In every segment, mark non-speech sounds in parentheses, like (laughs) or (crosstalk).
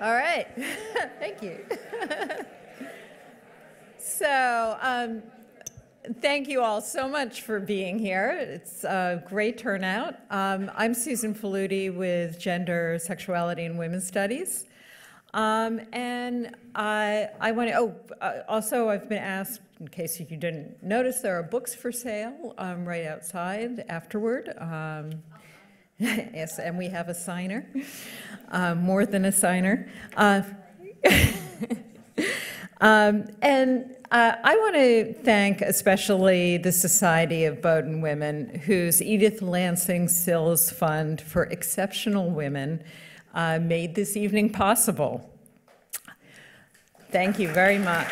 All right. (laughs) Thank you. (laughs) so, um, thank you all so much for being here. It's a great turnout. Um, I'm Susan Faludi with Gender, Sexuality, and Women's Studies. Um, and I, I want to, oh, uh, also I've been asked, in case you didn't notice, there are books for sale um, right outside afterward. Um, (laughs) yes, and we have a signer, uh, more than a signer. Uh, (laughs) um, and uh, I want to thank especially the Society of Bowdoin Women, whose Edith Lansing Sills Fund for Exceptional Women uh, made this evening possible. Thank you very much.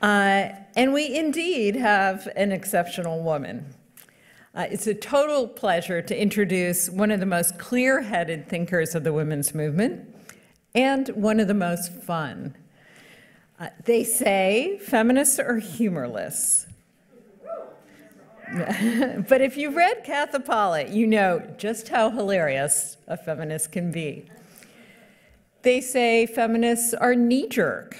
Uh, and we indeed have an exceptional woman. Uh, it's a total pleasure to introduce one of the most clear headed thinkers of the women's movement and one of the most fun. Uh, they say feminists are humorless. (laughs) but if you've read Katha Pollitt, you know just how hilarious a feminist can be. They say feminists are knee jerk,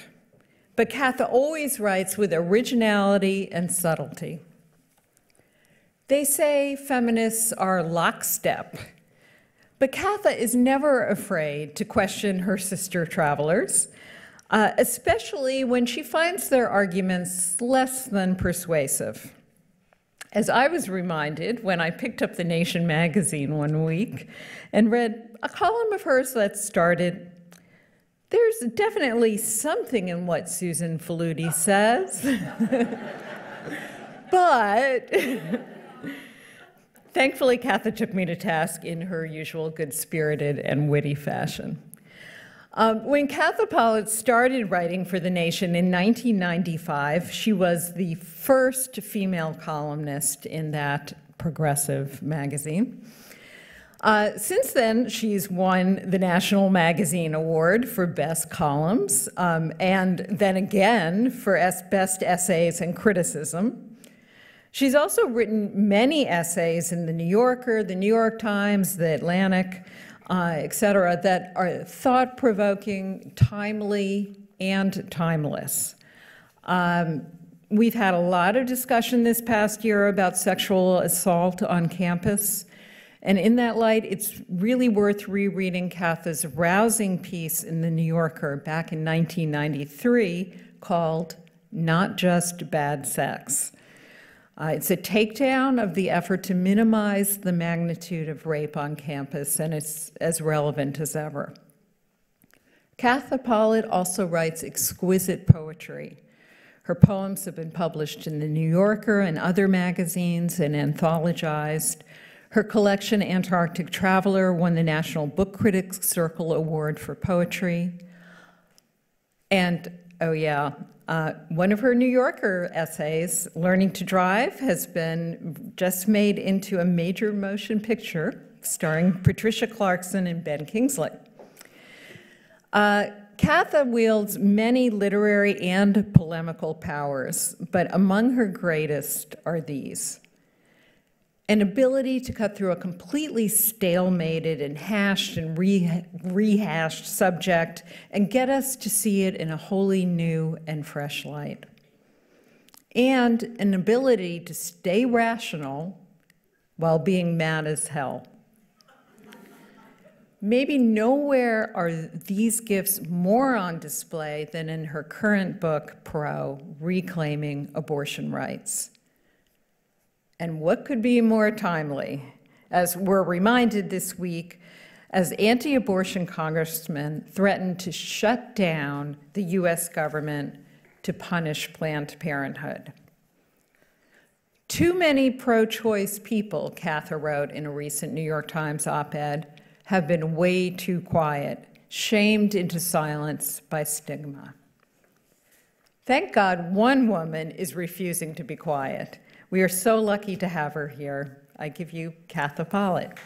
but Katha always writes with originality and subtlety. They say feminists are lockstep, but Katha is never afraid to question her sister travelers, uh, especially when she finds their arguments less than persuasive. As I was reminded when I picked up The Nation magazine one week and read a column of hers that started, There's definitely something in what Susan Faludi says. (laughs) but (laughs) thankfully, Katha took me to task in her usual good spirited and witty fashion. Um, when Katha Pollitt started writing for The Nation in 1995, she was the first female columnist in that progressive magazine. Uh, since then, she's won the National Magazine Award for Best Columns, um, and then again for Best Essays and Criticism. She's also written many essays in The New Yorker, The New York Times, The Atlantic, uh, et cetera, that are thought provoking, timely, and timeless. Um, we've had a lot of discussion this past year about sexual assault on campus. And in that light, it's really worth rereading Katha's rousing piece in The New Yorker back in 1993 called Not Just Bad Sex. Uh, it's a takedown of the effort to minimize the magnitude of rape on campus, and it's as relevant as ever. Katha Pollitt also writes exquisite poetry. Her poems have been published in The New Yorker and other magazines and anthologized. Her collection, Antarctic Traveller, won the National Book Critics Circle Award for Poetry. And, oh yeah, uh, one of her New Yorker essays, Learning to Drive, has been just made into a major motion picture starring Patricia Clarkson and Ben Kingsley. Uh, Katha wields many literary and polemical powers, but among her greatest are these an ability to cut through a completely stalemated and hashed and re rehashed subject and get us to see it in a wholly new and fresh light. And an ability to stay rational while being mad as hell. Maybe nowhere are these gifts more on display than in her current book, Pro Reclaiming Abortion Rights. And what could be more timely? As we're reminded this week, as anti abortion congressmen threatened to shut down the US government to punish Planned Parenthood. Too many pro choice people, Katha wrote in a recent New York Times op ed, have been way too quiet, shamed into silence by stigma. Thank God one woman is refusing to be quiet. We are so lucky to have her here. I give you Katha Pollitt.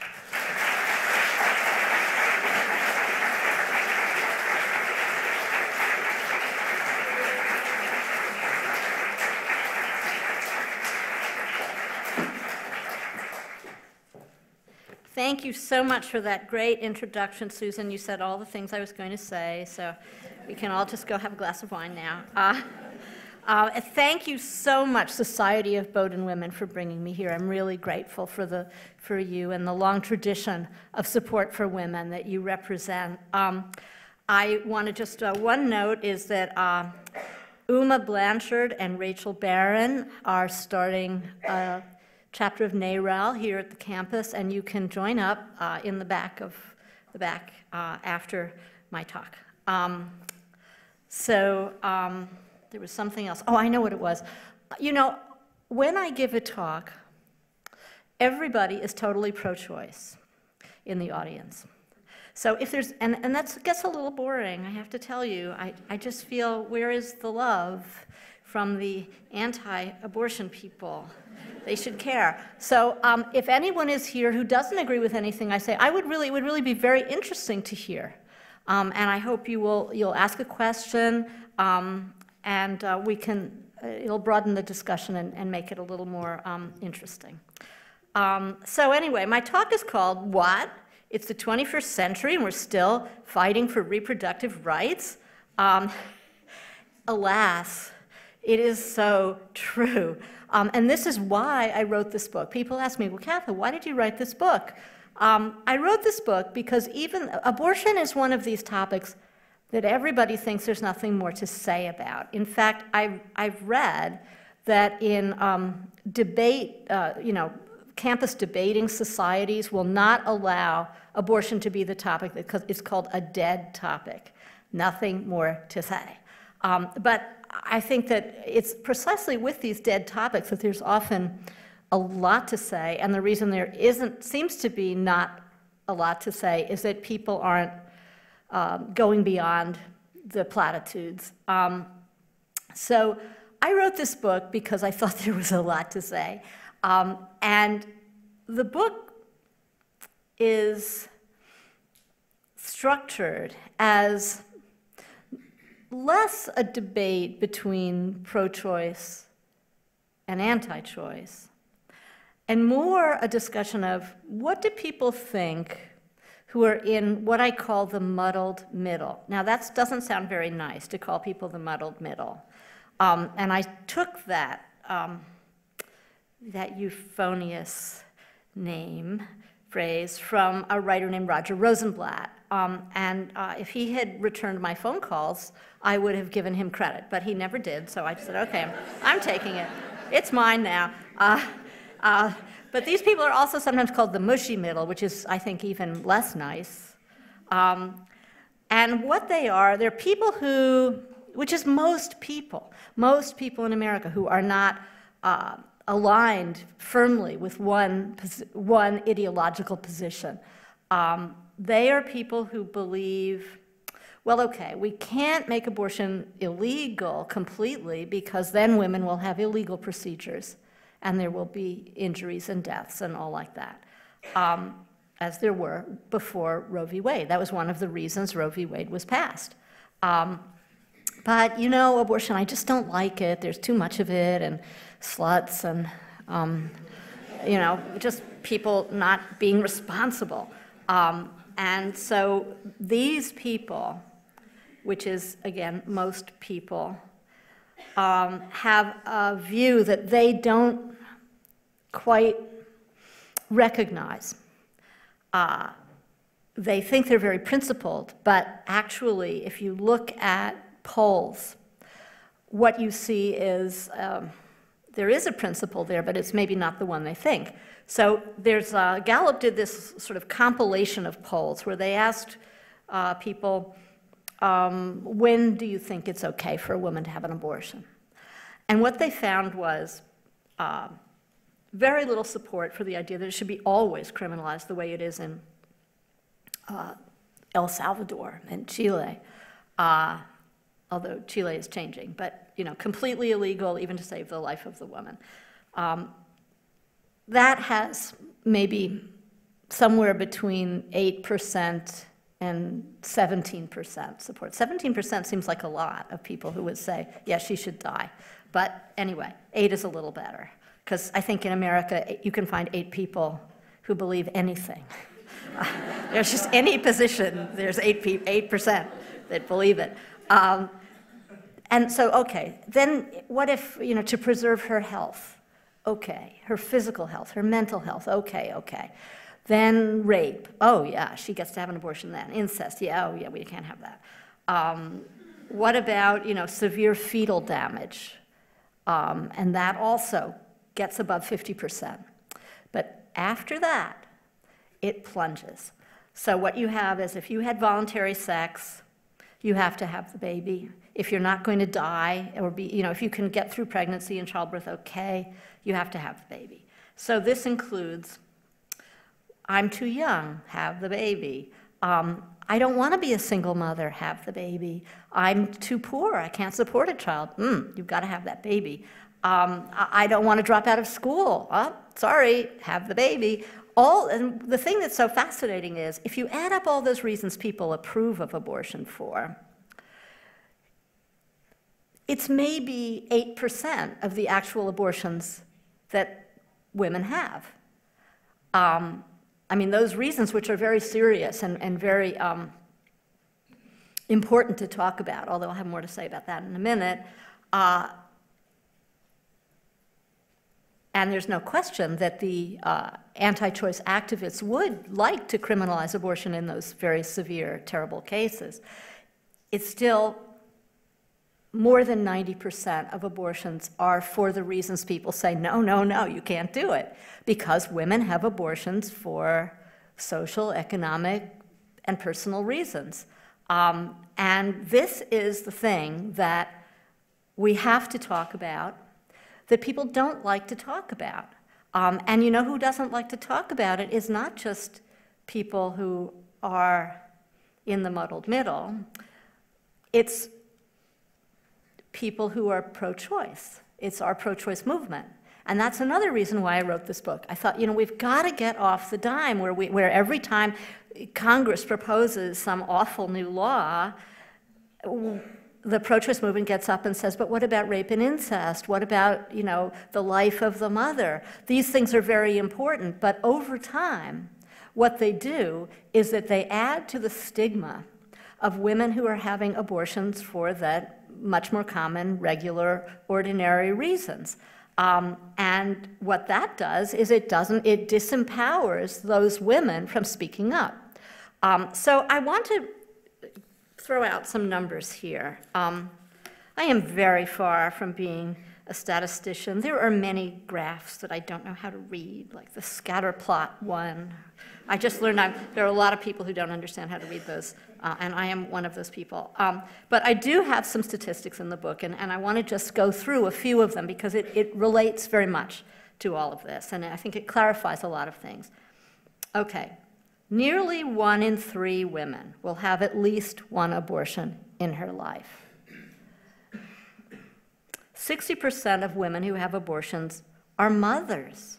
thank you so much for that great introduction, Susan. You said all the things I was going to say, so we can all just go have a glass of wine now. Uh, uh, thank you so much, Society of Bowdoin Women, for bringing me here. I'm really grateful for, the, for you and the long tradition of support for women that you represent. Um, I want to just, uh, one note is that uh, Uma Blanchard and Rachel Barron are starting a chapter of NARAL here at the campus, and you can join up uh, in the back of the back uh, after my talk. Um, so, um, there was something else. Oh, I know what it was. You know, when I give a talk, everybody is totally pro choice in the audience. So if there's, and, and that gets a little boring, I have to tell you. I, I just feel, where is the love from the anti abortion people? They should care. So um, if anyone is here who doesn't agree with anything I say, I would really, it would really be very interesting to hear. Um, and I hope you will, you'll ask a question. Um, and uh, we can, uh, it'll broaden the discussion and, and make it a little more um, interesting. Um, so anyway, my talk is called What? It's the 21st century and we're still fighting for reproductive rights. Um, (laughs) alas, it is so true. Um, and this is why I wrote this book. People ask me, well, Katha, why did you write this book? Um, I wrote this book because even abortion is one of these topics that everybody thinks there's nothing more to say about. In fact, I've, I've read that in um, debate, uh, you know, campus debating societies will not allow abortion to be the topic because it's called a dead topic. Nothing more to say. Um, but I think that it's precisely with these dead topics that there's often a lot to say, and the reason there isn't, seems to be not a lot to say, is that people aren't um, going beyond the platitudes. Um, so I wrote this book because I (laughs) thought there was a lot to say. Um, and the book is structured as less a debate between pro choice and anti choice, and more a discussion of what do people think who are in what I call the muddled middle. Now, that doesn't sound very nice to call people the muddled middle. Um, and I took that, um, that euphonious name, phrase, from a writer named Roger Rosenblatt. Um, and uh, if he had returned my phone calls, I would have given him credit, but he never did, so I said, okay, I'm, I'm taking it. It's mine now. Uh, uh, but these people are also sometimes called the mushy middle, which is, I think, even less nice. Um, and what they are, they're people who, which is most people, most people in America who are not uh, aligned firmly with one, one ideological position. Um, they are people who believe, well, okay, we can't make abortion illegal completely because then women will have illegal procedures and there will be injuries and deaths and all like that, um, as there were before Roe v. Wade. That was one of the reasons Roe v. Wade was passed. Um, but you know, abortion, I just don't like it. There's too much of it, and sluts, and um, you know, just people not being responsible. Um, and so these people, which is again most people, um, have a view that they don't quite recognize. Uh, they think they're very principled, but actually, if you look at polls, what you see is um, there is a principle there, but it's maybe not the one they think. So there's uh, Gallup did this sort of compilation of polls where they asked uh, people, um, when do you think it's okay for a woman to have an abortion? And what they found was uh, very little support for the idea that it should be always criminalized the way it is in uh, El Salvador and Chile, uh, although Chile is changing, but you know, completely illegal even to save the life of the woman. Um, that has maybe somewhere between 8% and 17% support. 17% seems like a lot of people who would say, yes, she should die. But anyway, eight is a little better. Because I think in America, you can find eight people who believe anything. (laughs) there's just any position, there's 8, 8% that believe it. Um, and so, okay, then what if, you know, to preserve her health? Okay. Her physical health, her mental health, okay, okay. Then rape, oh yeah, she gets to have an abortion then. Incest, yeah, oh yeah, we can't have that. Um, what about, you know, severe fetal damage? Um, and that also gets above 50%. But after that, it plunges. So what you have is if you had voluntary sex, you have to have the baby. If you're not going to die or be, you know, if you can get through pregnancy and childbirth okay, you have to have the baby. So this includes I'm too young, have the baby. Um, I don't want to be a single mother, have the baby. I'm too poor, I can't support a child. Mm, you've got to have that baby. Um, I don't want to drop out of school. Oh, sorry, have the baby. All, and the thing that's so fascinating is if you add up all those reasons people approve of abortion for, it's maybe 8% of the actual abortions that women have. Um, I mean, those reasons, which are very serious and, and very um, important to talk about, although I'll have more to say about that in a minute, uh, and there's no question that the uh, anti choice activists would like to criminalize abortion in those very severe, terrible cases. It's still more than 90% of abortions are for the reasons people say, no, no, no, you can't do it. Because women have abortions for social, economic, and personal reasons. Um, and this is the thing that we have to talk about that people don't like to talk about. Um, and you know who doesn't like to talk about it is not just people who are in the muddled middle, it's people who are pro choice. It's our pro choice movement. And that's another reason why I wrote this book. I thought, you know, we've got to get off the dime where, we, where every time Congress proposes some awful new law, the pro-choice movement gets up and says, but what about rape and incest? What about, you know, the life of the mother? These things are very important, but over time, what they do is that they add to the stigma of women who are having abortions for that much more common, regular, ordinary reasons. Um, and what that does is it doesn't, it disempowers those women from speaking up. Um, so I want to throw out some numbers here. Um, I am very far from being a statistician. There are many graphs that I don't know how to read, like the scatter plot one. I just learned I'm, there are a lot of people who don't understand how to read those, uh, and I am one of those people. Um, but I do have some statistics in the book, and, and I want to just go through a few of them because it, it relates very much to all of this, and I think it clarifies a lot of things. Okay, Nearly one in three women will have at least one abortion in her life. 60% of women who have abortions are mothers.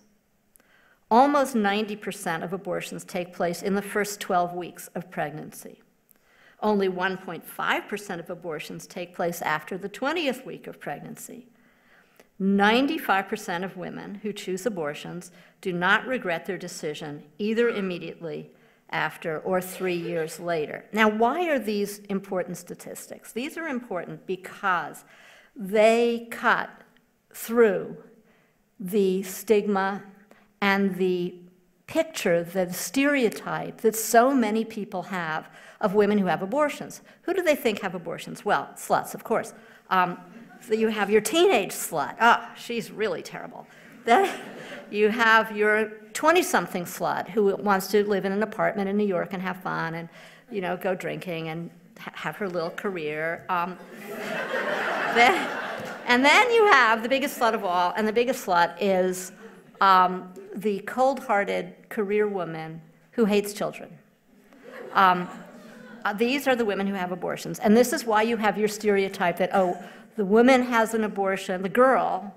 Almost 90% of abortions take place in the first 12 weeks of pregnancy. Only 1.5% of abortions take place after the 20th week of pregnancy. 95% of women who choose abortions do not regret their decision either immediately after or three years later. Now, why are these important statistics? These are important because they cut through the stigma and the picture, the stereotype that so many people have of women who have abortions. Who do they think have abortions? Well, sluts, of course. Um, so you have your teenage slut. Oh, she's really terrible. Then (laughs) you have your 20-something slut who wants to live in an apartment in New York and have fun and, you know, go drinking and ha have her little career. Um, (laughs) then, and then you have the biggest slut of all, and the biggest slut is um, the cold-hearted career woman who hates children. Um, these are the women who have abortions. And this is why you have your stereotype that, oh, the woman has an abortion, the girl,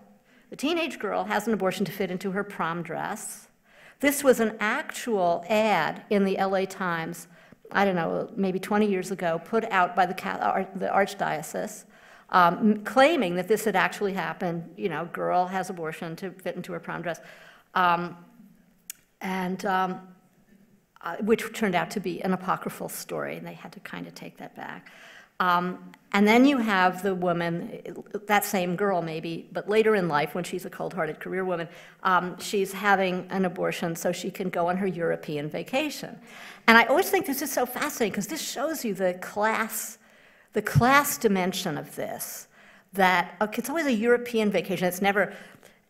the teenage girl has an abortion to fit into her prom dress. This was an actual ad in the LA Times, I don't know, maybe 20 years ago, put out by the, the Archdiocese, um, claiming that this had actually happened. You know, girl has abortion to fit into her prom dress. Um, and um, uh, which turned out to be an apocryphal story, and they had to kind of take that back. Um, and then you have the woman, that same girl maybe, but later in life, when she's a cold hearted career woman, um, she's having an abortion so she can go on her European vacation. And I always think this is so fascinating because this shows you the class, the class dimension of this. That okay, it's always a European vacation. It's never,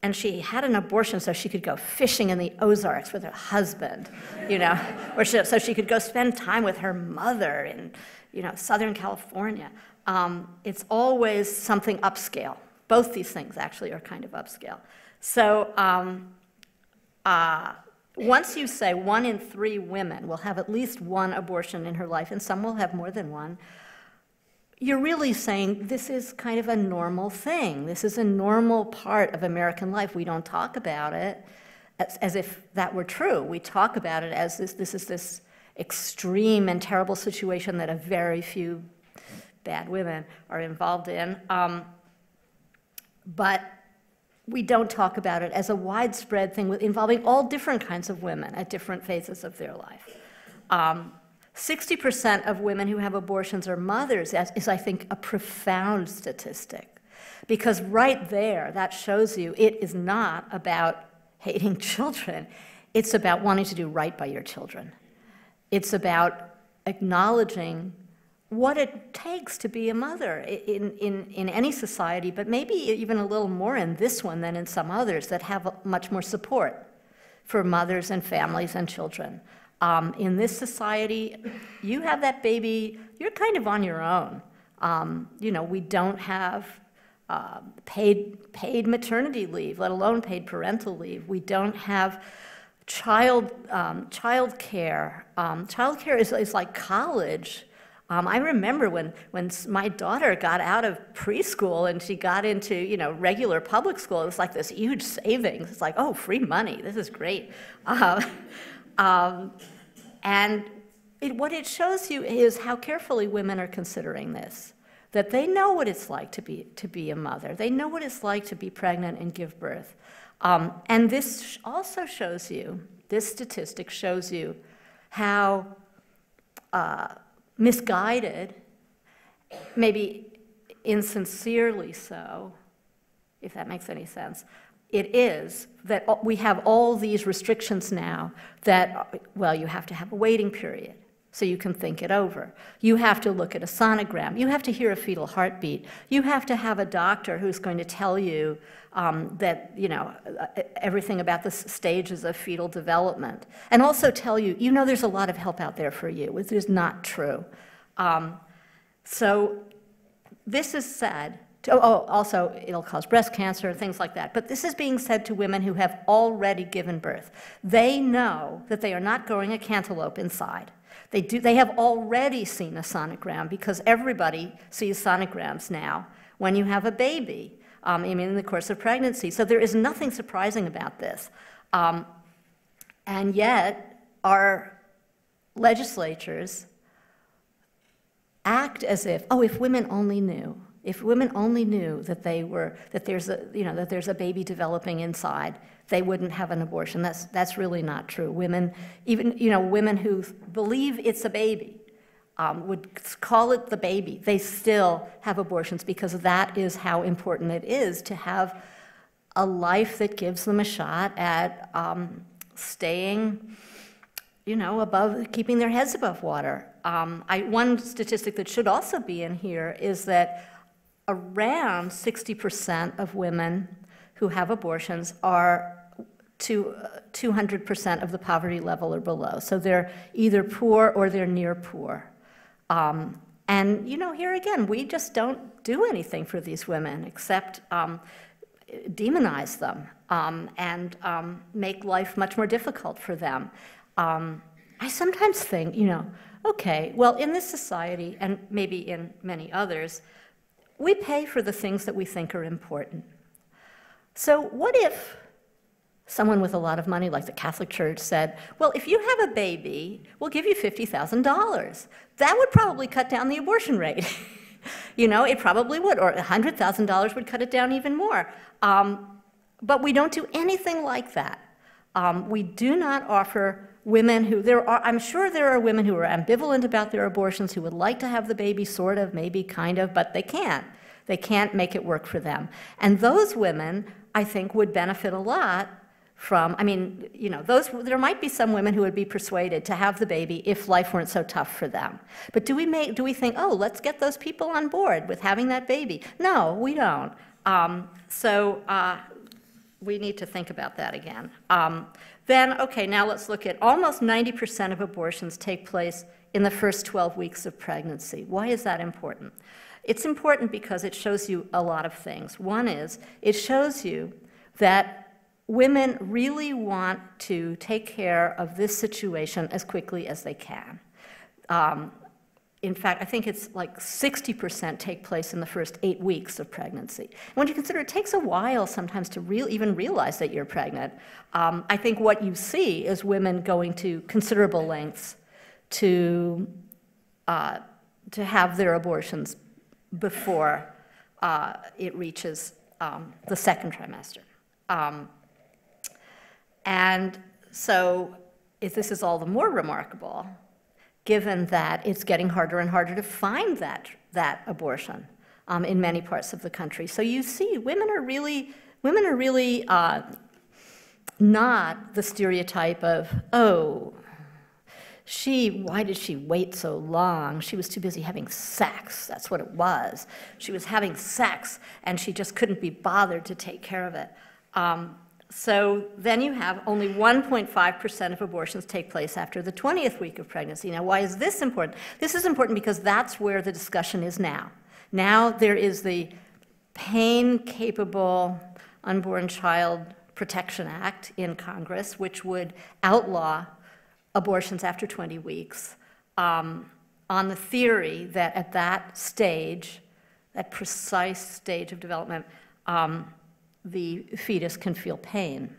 and she had an abortion so she could go fishing in the Ozarks with her husband, you know, (laughs) or so she could go spend time with her mother in, you know, Southern California. Um, it's always something upscale. Both these things actually are kind of upscale. So um, uh, once you say one in three women will have at least one abortion in her life, and some will have more than one, you're really saying this is kind of a normal thing. This is a normal part of American life. We don't talk about it as, as if that were true. We talk about it as this, this is this extreme and terrible situation that a very few bad women are involved in. Um, but we don't talk about it as a widespread thing involving all different kinds of women at different phases of their life. Um, 60% of women who have abortions are mothers is, I think, a profound statistic. Because right there, that shows you it is not about hating (laughs) children, it's about wanting to do right by your children. It's about acknowledging what it takes to be a mother in, in, in any society, but maybe even a little more in this one than in some others that have much more support for mothers and families and children. Um, in this society, you have that baby, you're kind of on your own. Um, you know, we don't have uh, paid, paid maternity leave, let alone paid parental leave. We don't have child, um, child care. Um, child care is, is like college um, I remember when, when my daughter got out of preschool and she got into, you know, regular public school, it was like this huge savings. It's like, oh, free money, this is great. Uh, (laughs) um, and it, what it shows you is how carefully women are considering this. That they know what it's like to be, to be a mother. They know what it's like to be pregnant and give birth. Um, and this also shows you, this statistic shows you how uh, misguided, maybe insincerely so, if that makes any sense, it is that we have all these restrictions now that, well, you have to have a waiting period so you can think it over. You have to look at a sonogram. You have to hear a fetal heartbeat. You have to have a doctor who's going to tell you um, that, you know, everything about the stages of fetal development. And also tell you, you know, there's a lot of help out there for you, which is not true. Um, so this is said, to, oh, also it'll cause breast cancer, and things like that. But this is being said to women who have already given birth. They know that they are not growing a cantaloupe inside. They, do, they have already seen a sonogram because everybody sees sonograms now when you have a baby, um, in the course of pregnancy. So there is nothing surprising about this. Um, and yet, our legislatures act as if, oh, if women only knew, if women only knew that they were, that there's a, you know, that there's a baby developing inside, they wouldn't have an abortion. That's, that's really not true. Women, even, you know, women who believe it's a baby, um, would call it the baby. They still have abortions because that is how important it is to have a life that gives them a shot at um, staying, you know, above, keeping their heads above water. Um, I, one statistic that should also be in here is that around 60% of women who have abortions are to 200% of the poverty level or below. So they're either poor or they're near poor. Um, and, you know, here again, we just don't do anything for these women except um, demonize them um, and um, make life much more difficult for them. Um, I sometimes think, you know, okay, well, in this society, and maybe in many others, we pay for the things that we think are important. So, what if someone with a lot of money, like the Catholic Church, said, Well, if you have a baby, we'll give you $50,000? That would probably cut down the abortion rate. (laughs) you know, it probably would, or $100,000 would cut it down even more. Um, but we don't do anything like that. Um, we do not offer women who, there are, I'm sure there are women who are ambivalent about their abortions, who would like to have the baby, sort of, maybe, kind of, but they can't. They can't make it work for them. And those women, I think, would benefit a lot from, I mean, you know, those, there might be some women who would be persuaded to have the baby if life weren't so tough for them. But do we make, do we think, oh, let's get those people on board with having that baby? No, we don't. Um, so uh, we need to think about that again. Um, then, okay, now let's look at almost 90% of abortions take place in the first 12 weeks of pregnancy. Why is that important? It's important because it shows you a lot of things. One is, it shows you that women really want to take care of this situation as quickly as they can. Um, in fact, I think it's like 60% take place in the first eight weeks of pregnancy. When you consider it takes a while sometimes to real, even realize that you're pregnant, um, I think what you see is women going to considerable lengths to, uh, to have their abortions before uh, it reaches um, the second trimester. Um, and so if this is all the more remarkable, given that it's getting harder and harder to find that, that abortion um, in many parts of the country. So you see, women are really, women are really uh, not the stereotype of, oh, she, why did she wait so long? She was too busy having sex. That's what it was. She was having sex and she just couldn't be bothered to take care of it. Um, so then you have only 1.5% of abortions take place after the 20th week of pregnancy. Now, why is this important? This is important because that's where the discussion is now. Now there is the pain capable Unborn Child Protection Act in Congress, which would outlaw abortions after 20 weeks um, on the theory that at that stage, that precise stage of development, um, the fetus can feel pain.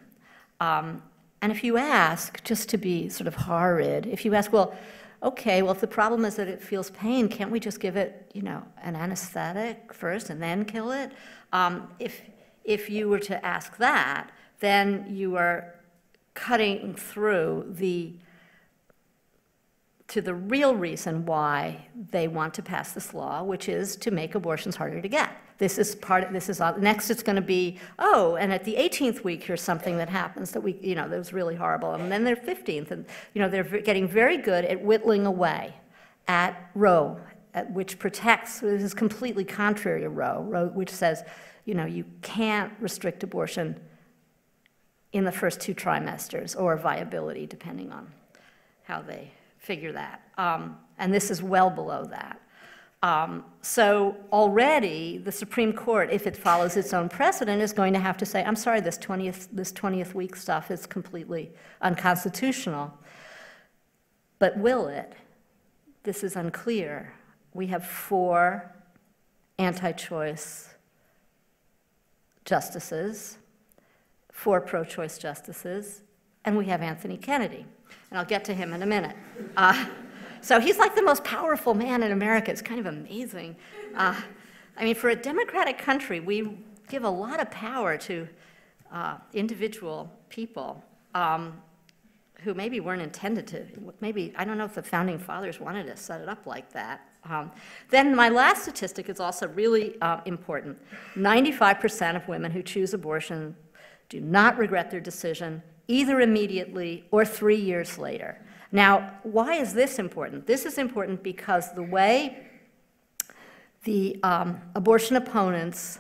Um, and if you ask, just to be sort of horrid, if you ask, well, okay, well, if the problem is that it feels pain, can't we just give it, you know, an anesthetic first and then kill it? Um, if, if you were to ask that, then you are cutting through the to the real reason why they want to pass this law, which is to make abortions harder to get. This is part of, this is, next it's going to be, oh, and at the 18th week, here's something that happens that we, you know, that was really horrible. And then they're 15th, and, you know, they're getting very good at whittling away at Roe, which protects, this is completely contrary to Roe, Roe, which says, you know, you can't restrict abortion in the first two trimesters or viability, depending on how they figure that. Um, and this is well below that. Um, so already the Supreme Court, if it follows its own precedent, is going to have to say, I'm sorry, this 20th, this 20th week stuff is completely unconstitutional. But will it? This is unclear. We have four anti-choice justices, four pro-choice justices, and we have Anthony Kennedy. And I'll get to him in a minute. Uh, so he's like the most powerful man in America. It's kind of amazing. Uh, I mean, for a democratic country, we give a lot of power to uh, individual people um, who maybe weren't intended to. Maybe, I don't know if the founding fathers wanted to set it up like that. Um, then my last statistic is also really uh, important. 95% of women who choose abortion do not regret their decision either immediately or three years later. Now, why is this important? This is important because the way the um, abortion opponents,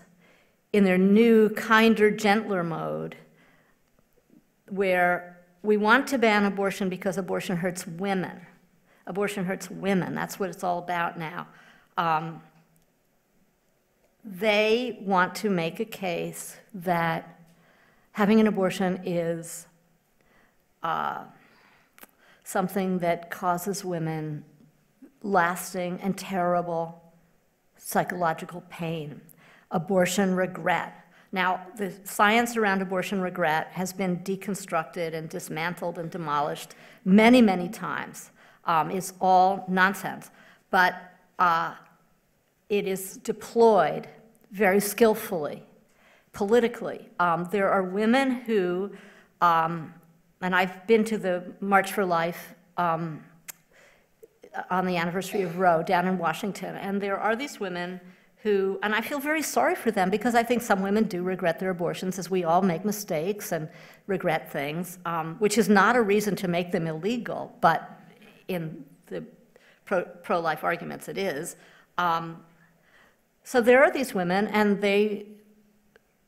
in their new, kinder, gentler mode, where we want to ban abortion because abortion hurts women. Abortion hurts women. That's what it's all about now. Um, they want to make a case that having an abortion is uh, something that causes women lasting and terrible psychological pain, abortion regret. Now, the science around abortion regret has been deconstructed and dismantled and demolished many, many times. Um, it's all nonsense. But uh, it is deployed very skillfully, politically. Um, there are women who um, and I've been to the March for Life um, on the anniversary of Roe down in Washington, and there are these women who, and I feel very sorry for them because I think some women do regret their abortions, as we all make mistakes and regret things, um, which is not a reason to make them illegal, but in the pro life arguments it is. Um, so there are these women, and they,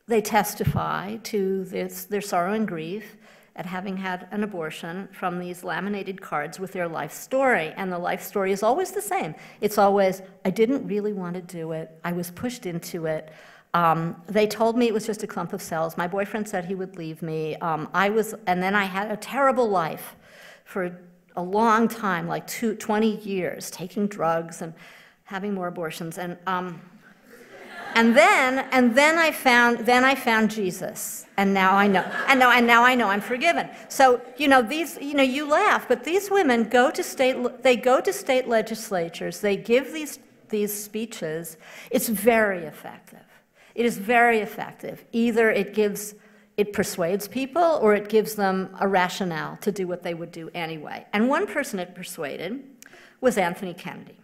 they testify to this, their sorrow and grief at having had an abortion from these laminated cards with their life story. And the life story is always the same. It's always, I didn't really want to do it, I was pushed into it. Um, they told me it was just a clump of cells. My boyfriend said he would leave me. Um, I was, and then I had a terrible life for a long time, like two, 20 years, taking drugs and having more abortions. And um, and then, and then I found, then I found Jesus. And now I know, and now, and now I know I'm forgiven. So, you know, these, you know, you laugh, but these women go to state, they go to state legislatures, they give these, these speeches. It's very effective. It is very effective. Either it gives, it persuades people or it gives them a rationale to do what they would do anyway. And one person it persuaded was Anthony Kennedy.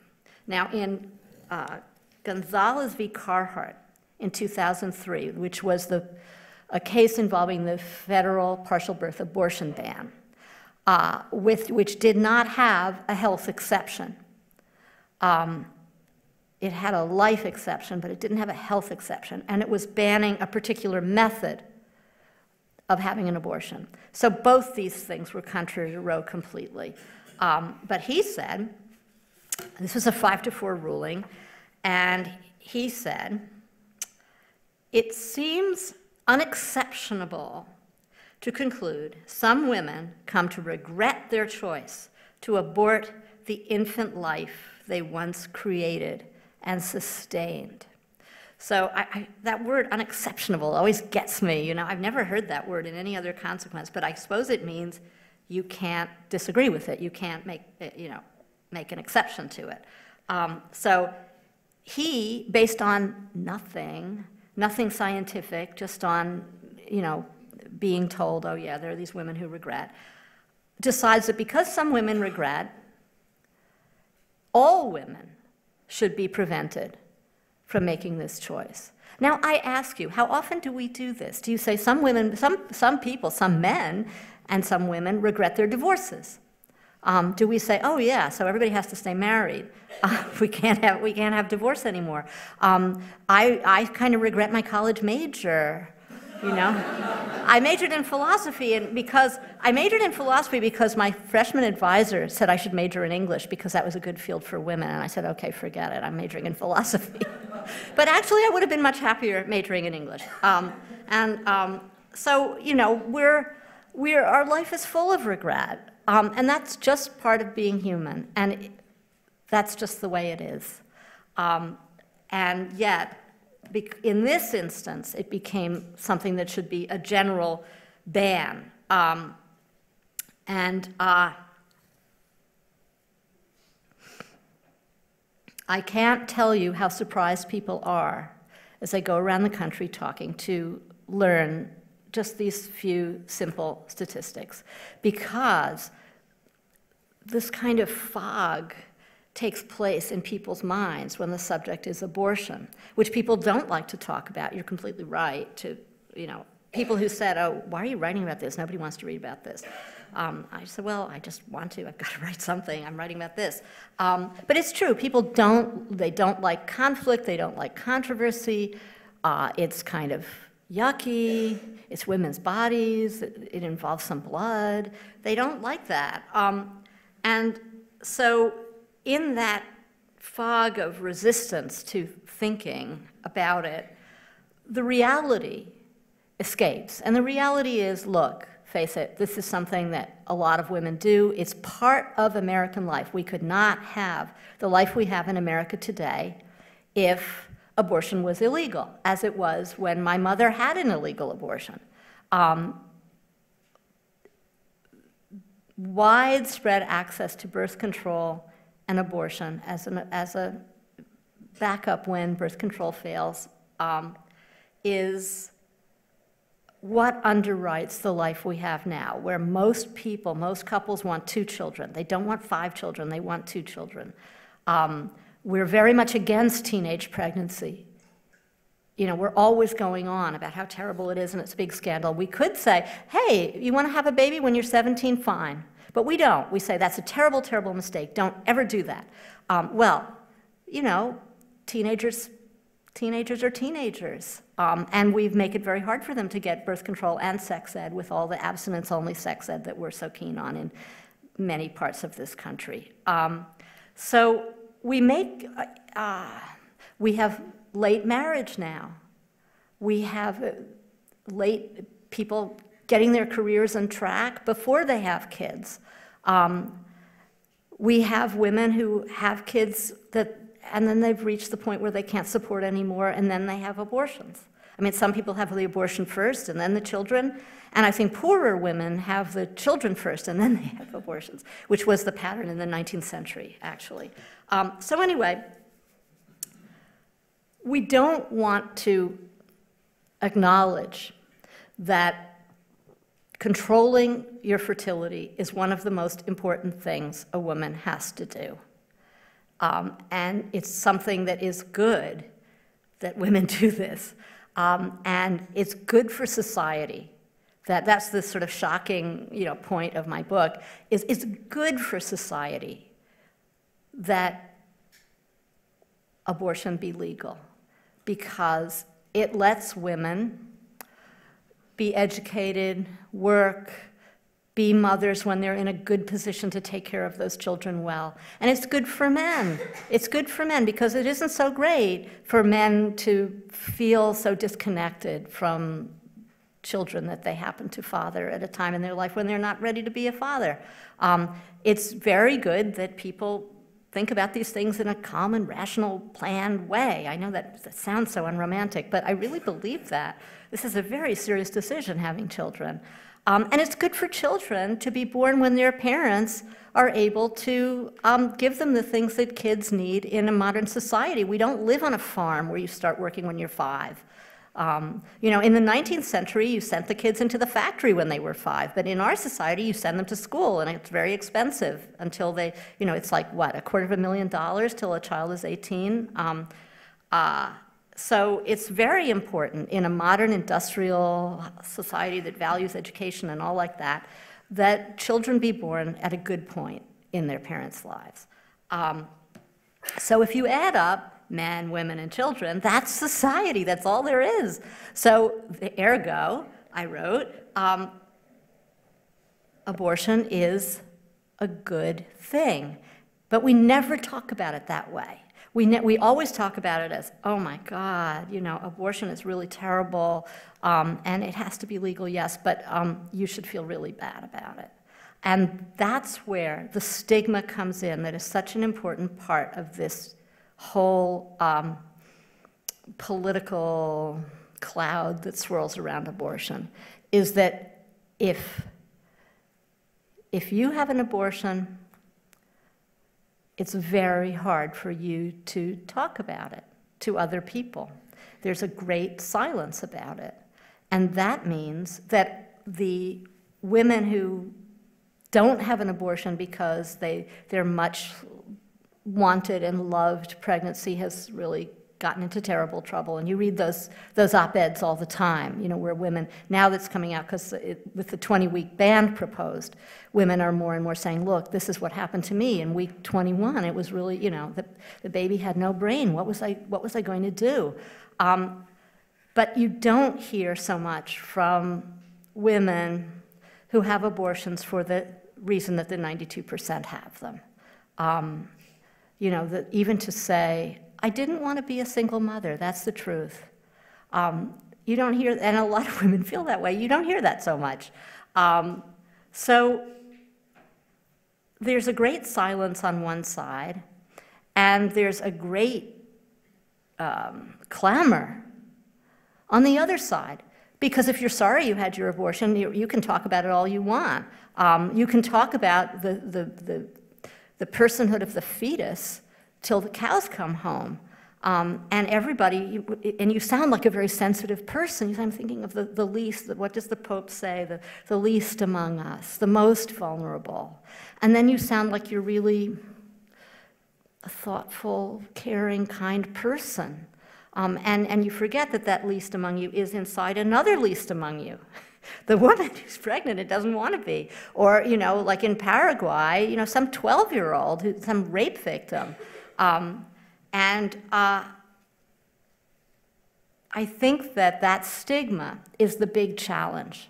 Now, in uh, Gonzales v. Carhart in 2003, which was the, a case involving the federal partial birth abortion ban, uh, with, which did not have a health exception. Um, it had a life exception, but it didn't have a health exception, and it was banning a particular method of having an abortion. So both these things were contrary to Roe completely. Um, but he said, this was a five to four ruling, and he said, It seems unexceptionable to conclude some women come to regret their choice to abort the infant life they once created and sustained. So I, I, that word unexceptionable always gets me. You know, I've never heard that word in any other consequence, but I suppose it means you can't disagree with it. You can't make, you know, make an exception to it. Um, so he, based on nothing, nothing scientific, just on, you know, being told, oh yeah, there are these women who regret, decides that because some women regret, all women should be prevented from making this choice. Now, I ask you, how often do we do this? Do you say some women, some, some people, some men, and some women regret their divorces? Um, do we say, oh yeah, so everybody has to stay married? (laughs) Uh, we can't have we can't have divorce anymore. Um, I I kind of regret my college major. You know, I majored in philosophy, and because I majored in philosophy because my freshman advisor said I should major in English because that was a good field for women, and I said, okay, forget it, I'm majoring in philosophy. (laughs) but actually, I would have been much happier majoring in English. Um, and um, so, you know, we're we're our life is full of regret. Um, and that's just part of being human, and that's just the way it is. Um, and yet, in this instance, it became something that should be a general ban. Um, and uh, I can't tell you how surprised people are as they go around the country talking to learn just these few simple statistics because this kind of fog takes place in people's minds when the subject is abortion, which people don't like to talk about. You're completely right to, you know, people who said, oh, why are you writing about this? Nobody wants to read about this. Um, I said, well, I just want to. I've got to (laughs) write something. I'm writing about this. Um, but it's true. People don't, they don't like conflict. They don't like controversy. Uh, it's kind of yucky, it's women's bodies, it, involves some blood. They don't like that. Um, and so, in that fog of resistance to thinking about it, the reality escapes. And the reality is look, face it, this is something that a lot of women do. It's part of American life. We could not have the life we have in America today if abortion was illegal, as it was when my mother had an illegal abortion. Um, widespread access to birth control and abortion as, an, as a backup when birth control fails um, is what underwrites the life we have now, where most people, most couples want two children. They don't want five children, they want two children. Um, we're very much against teenage pregnancy. You know, we're always going on about how terrible it is and it's a big scandal. We could say, hey, you want to have a baby when you're 17? Fine. But we don't. We say that's a terrible, terrible mistake. Don't ever do that. Um, well, you know, teenagers, teenagers are teenagers. Um, and we make it very hard for them to get birth control and sex ed with all the abstinence-only sex ed that we're so keen on in many parts of this country. Um, so we make, uh, we have late marriage now. We have uh, late people getting their careers on track before they have kids. Um, we have women who have kids that, and then they've reached the point where they can't support anymore, and then they have abortions. I mean, some people have the abortion first and then the children, and I think poorer women have the children first and then they have abortions, which was the pattern in the 19th century, actually. Um, so, anyway, we don't want to acknowledge that controlling your fertility is one of the most important things a woman has to do. Um, and it's something that is good that women (laughs) do this. Um, and it's good for society. That, that's the sort of shocking you know, point of my book, is it's good for society that abortion be legal because it lets women be educated, work, be mothers when they're in a good position to take care of those children well. And it's good for men. It's good for men because it isn't so great for men to feel so disconnected from children that they happen to father at a time in their life when they're not ready to be a father. Um, it's very good that people think about these things in a common, rational, planned way. I know that, that sounds so unromantic, but I really believe that. This is a very serious decision, having children. Um, and it's good for children to be born when their parents are able to um, give them the things that kids need in a modern society. We don't live on a farm where you start working when you're five. Um, you know, in the 19th century, you sent the kids into the factory when they were five, but in our society, you send them to school, and it's very expensive until they, you know, it's like what, a quarter of a million dollars till a child is 18? Um, uh, so it's very important in a modern industrial society that values education and all like that, that children be born at a good point in their parents' lives. Um, so if you add up men, women, and children, that's society. That's all there is. So, the ergo, I wrote, um, abortion is a good thing. But we never talk about it that way. We, we always talk about it as, oh my God, you know, abortion is really terrible, um, and it has to be legal, yes, but um, you should feel really bad about it. And that's where the stigma comes in, that is such an important part of this whole um, political cloud that swirls around abortion is that if, if you have an abortion, it's very hard for you to talk about it to other people. There's a great silence about it. And that means that the women who don't have an abortion because they, they're much wanted and loved pregnancy has really gotten into terrible trouble. And you read those, those op-eds all the time, you know, where women, now that's coming out because with the 20-week ban proposed, women are more and more saying, look, this is what happened to me in week 21. It was really, you know, the, the baby had no brain. What was I, what was I going to do? Um, but you don't hear so much from women who have abortions for the reason that the 92% have them. Um, you know, that even to say, I didn't want to be a single mother, that's the truth. Um, you don't hear, and a lot of (laughs) women feel that way, you don't hear that so much. Um, so there's a great silence on one side, and there's a great um, clamor on the other side. Because if you're sorry you had your abortion, you, you can talk about it all you want. Um, you can talk about the, the, the the personhood of the fetus till the cows come home. Um, and everybody, and you sound like a very sensitive person. I'm thinking of the, the least, what does the Pope say? The, the least among us, the most vulnerable. And then you sound like you're really a thoughtful, caring, kind person. Um, and, and you forget that that least among you is inside another least among you. (laughs) (laughs) the woman who's pregnant and doesn't want to be. Or, you know, like in Paraguay, you know, some 12 year old, some rape victim. Um, and uh, I think that that stigma is the big challenge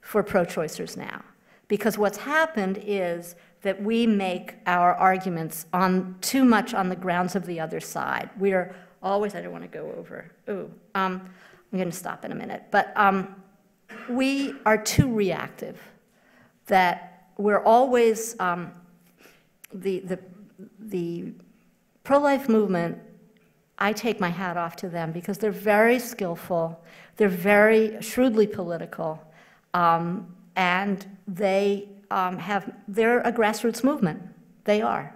for pro choicers now. Because what's happened is that we make our arguments on too much on the grounds of the other side. We're always, I don't want to go over, ooh, um, I'm going to stop in a minute, but um, we are too reactive, that we're always, um, the, the, the pro-life movement, I take my hat off to them because they're very skillful, they're very shrewdly political, um, and they um, have, they're a grassroots movement. They are.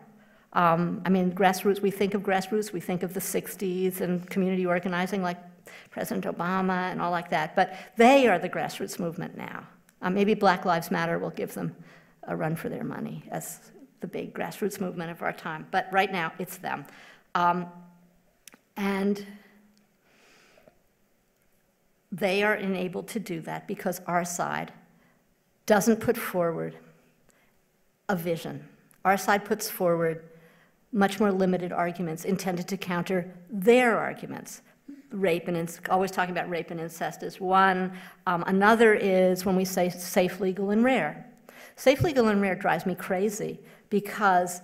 Um, I mean, grassroots, we think of grassroots, we think of the 60s and community organizing like President Obama and all like that, but they are the grassroots movement now. Um, maybe Black Lives Matter will give them a run for their money as the big grassroots movement of our time, but right now it's them. Um, and they are enabled to do that because our side doesn't put forward a vision. Our side puts forward much more limited arguments intended to counter their arguments. Rape and always talking about rape and incest is one. Um, another is when we say safe, legal, and rare. Safe, legal, and rare drives me crazy because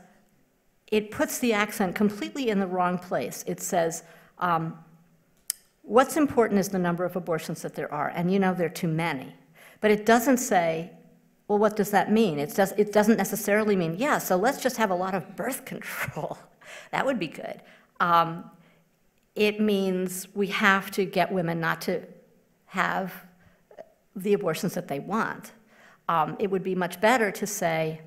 it puts the accent completely in the wrong place. It says, um, what's important is the number of abortions that there are, and you know there are too many. But it doesn't say well, what does that mean? It, does, it doesn't necessarily mean, yeah, so let's just have a lot of birth (laughs) control. that would be good. Um, it means we have to get women not to have the abortions that they want. Um, it would be much better to say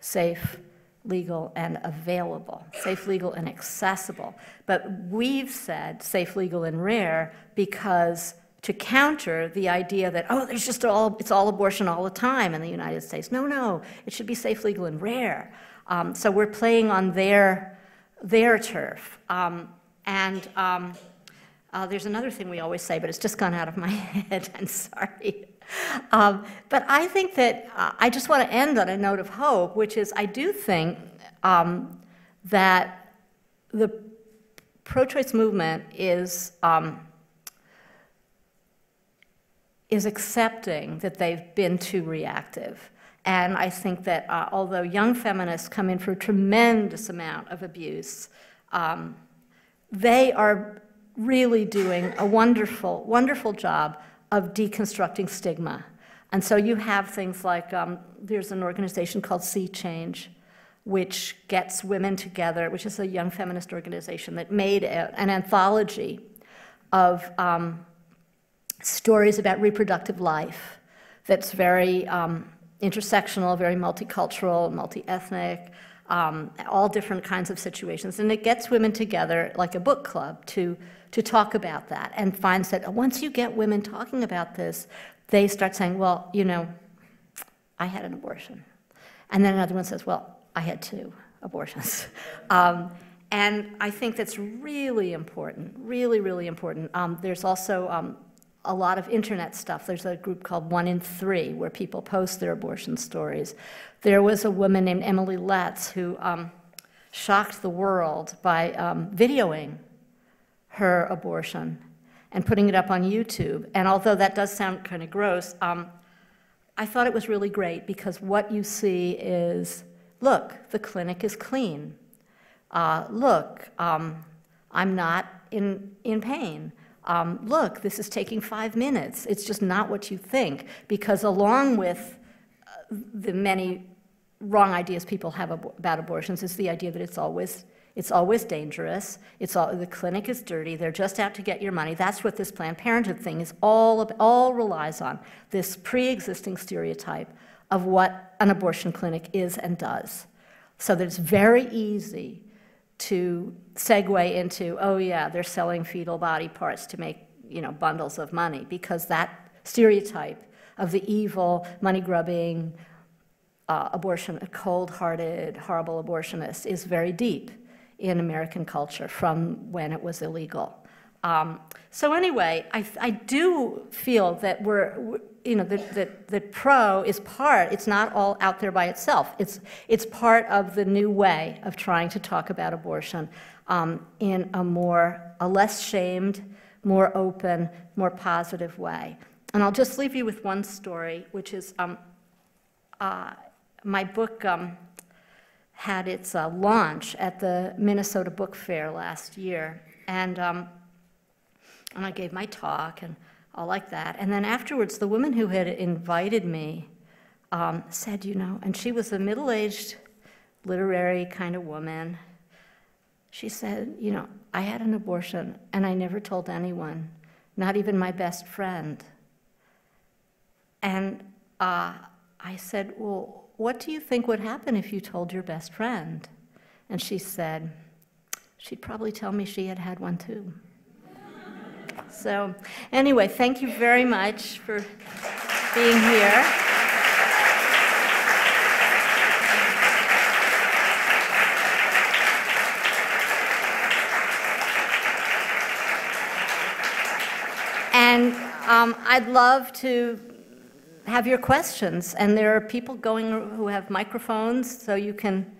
safe, legal, and available, safe, legal, and accessible. But we've said safe, legal, and rare because to counter the idea that, oh, there's just all, it's all abortion all the time in the United States. No, no, it should be safe, legal, and rare. Um, so we're playing on their, their turf. Um, and um, uh, there's another thing we always say, but it's just gone out of my (laughs) head, I'm sorry. Um, but I think that uh, I just want to end on a note of hope, which is I do think um, that the pro choice movement is um, is accepting that they've been too reactive. And I think that uh, although young feminists come in for a tremendous amount of abuse, um, they are really doing a wonderful, wonderful job of deconstructing stigma. And so you have things like um, there's an organization called Sea Change, which gets women together, which is a young feminist organization that made a, an anthology of um, stories about reproductive life that's very um, intersectional, very multicultural, multi-ethnic, um, all different kinds of situations. And it gets women together like a book club to, to talk about that and finds that once you get women talking about this, they start saying, well, you know, I had an abortion. And then another one says, well, I had two abortions. (laughs) Um, and I think that's really important, really, really important. Um, there's also um, a lot of internet stuff. There's a group called One in Three where people post their abortion stories. There was a woman named Emily Letts who um, shocked the world by um, videoing her abortion and putting it up on YouTube. And although that does sound kind of gross, um, I thought it was really great because what you see is look, the clinic is clean. Uh, look, um, I'm not in, in pain um, look, this is taking five minutes. It's just not what you think. Because along with the many wrong ideas people have ab about abortions is the idea that it's always it's always dangerous. It's all, the clinic is dirty. They're just out to get your money. That's what this Planned Parenthood thing is all, all relies on, this pre-existing stereotype of what an abortion clinic is and does. So that it's very easy to segue into, oh yeah, they're selling fetal body parts to make, you know, bundles of money, because that stereotype of the evil, money-grubbing, uh, abortion, cold-hearted, horrible abortionist is very deep in American culture from when it was illegal. Um, so anyway, I, I do feel that we're, you know, that, that, that pro is part, it's not all out there by itself. It's, it's part of the new way of trying to talk about abortion um, in a more, a less shamed, more open, more positive way. And I'll just leave you with one story, which is um, uh, my book um, had its uh, launch at the Minnesota Book Fair last year. And, um, and I gave my talk and all like that. And then afterwards, the woman who had invited me um, said, you know, and she was a middle aged literary kind of woman. She said, you know, I had an abortion and I never told anyone, not even my best friend. And uh, I said, well, what do you think would happen if you told your best friend? And she said, She'd probably tell me she had had one too. (laughs) So, anyway, thank you very much for being here. And um, I'd love to have your questions. And there are people going who have microphones, so you can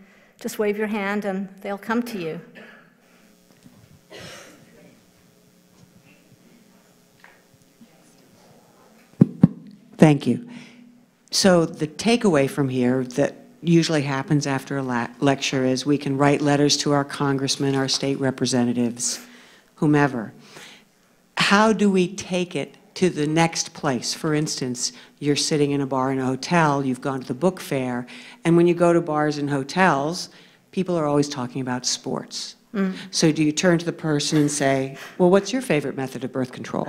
just wave your hand and they'll come to you. Thank you. So the takeaway from here that usually happens after a lecture is we can write letters to our congressmen, our state representatives, whomever. How do we take it to the next place. For instance, you're sitting in a bar in a hotel, you've gone to the book fair, and when you go to bars and hotels, people are always talking about sports. Mm. So do you turn to the person and say, well, what's your favorite method of birth control?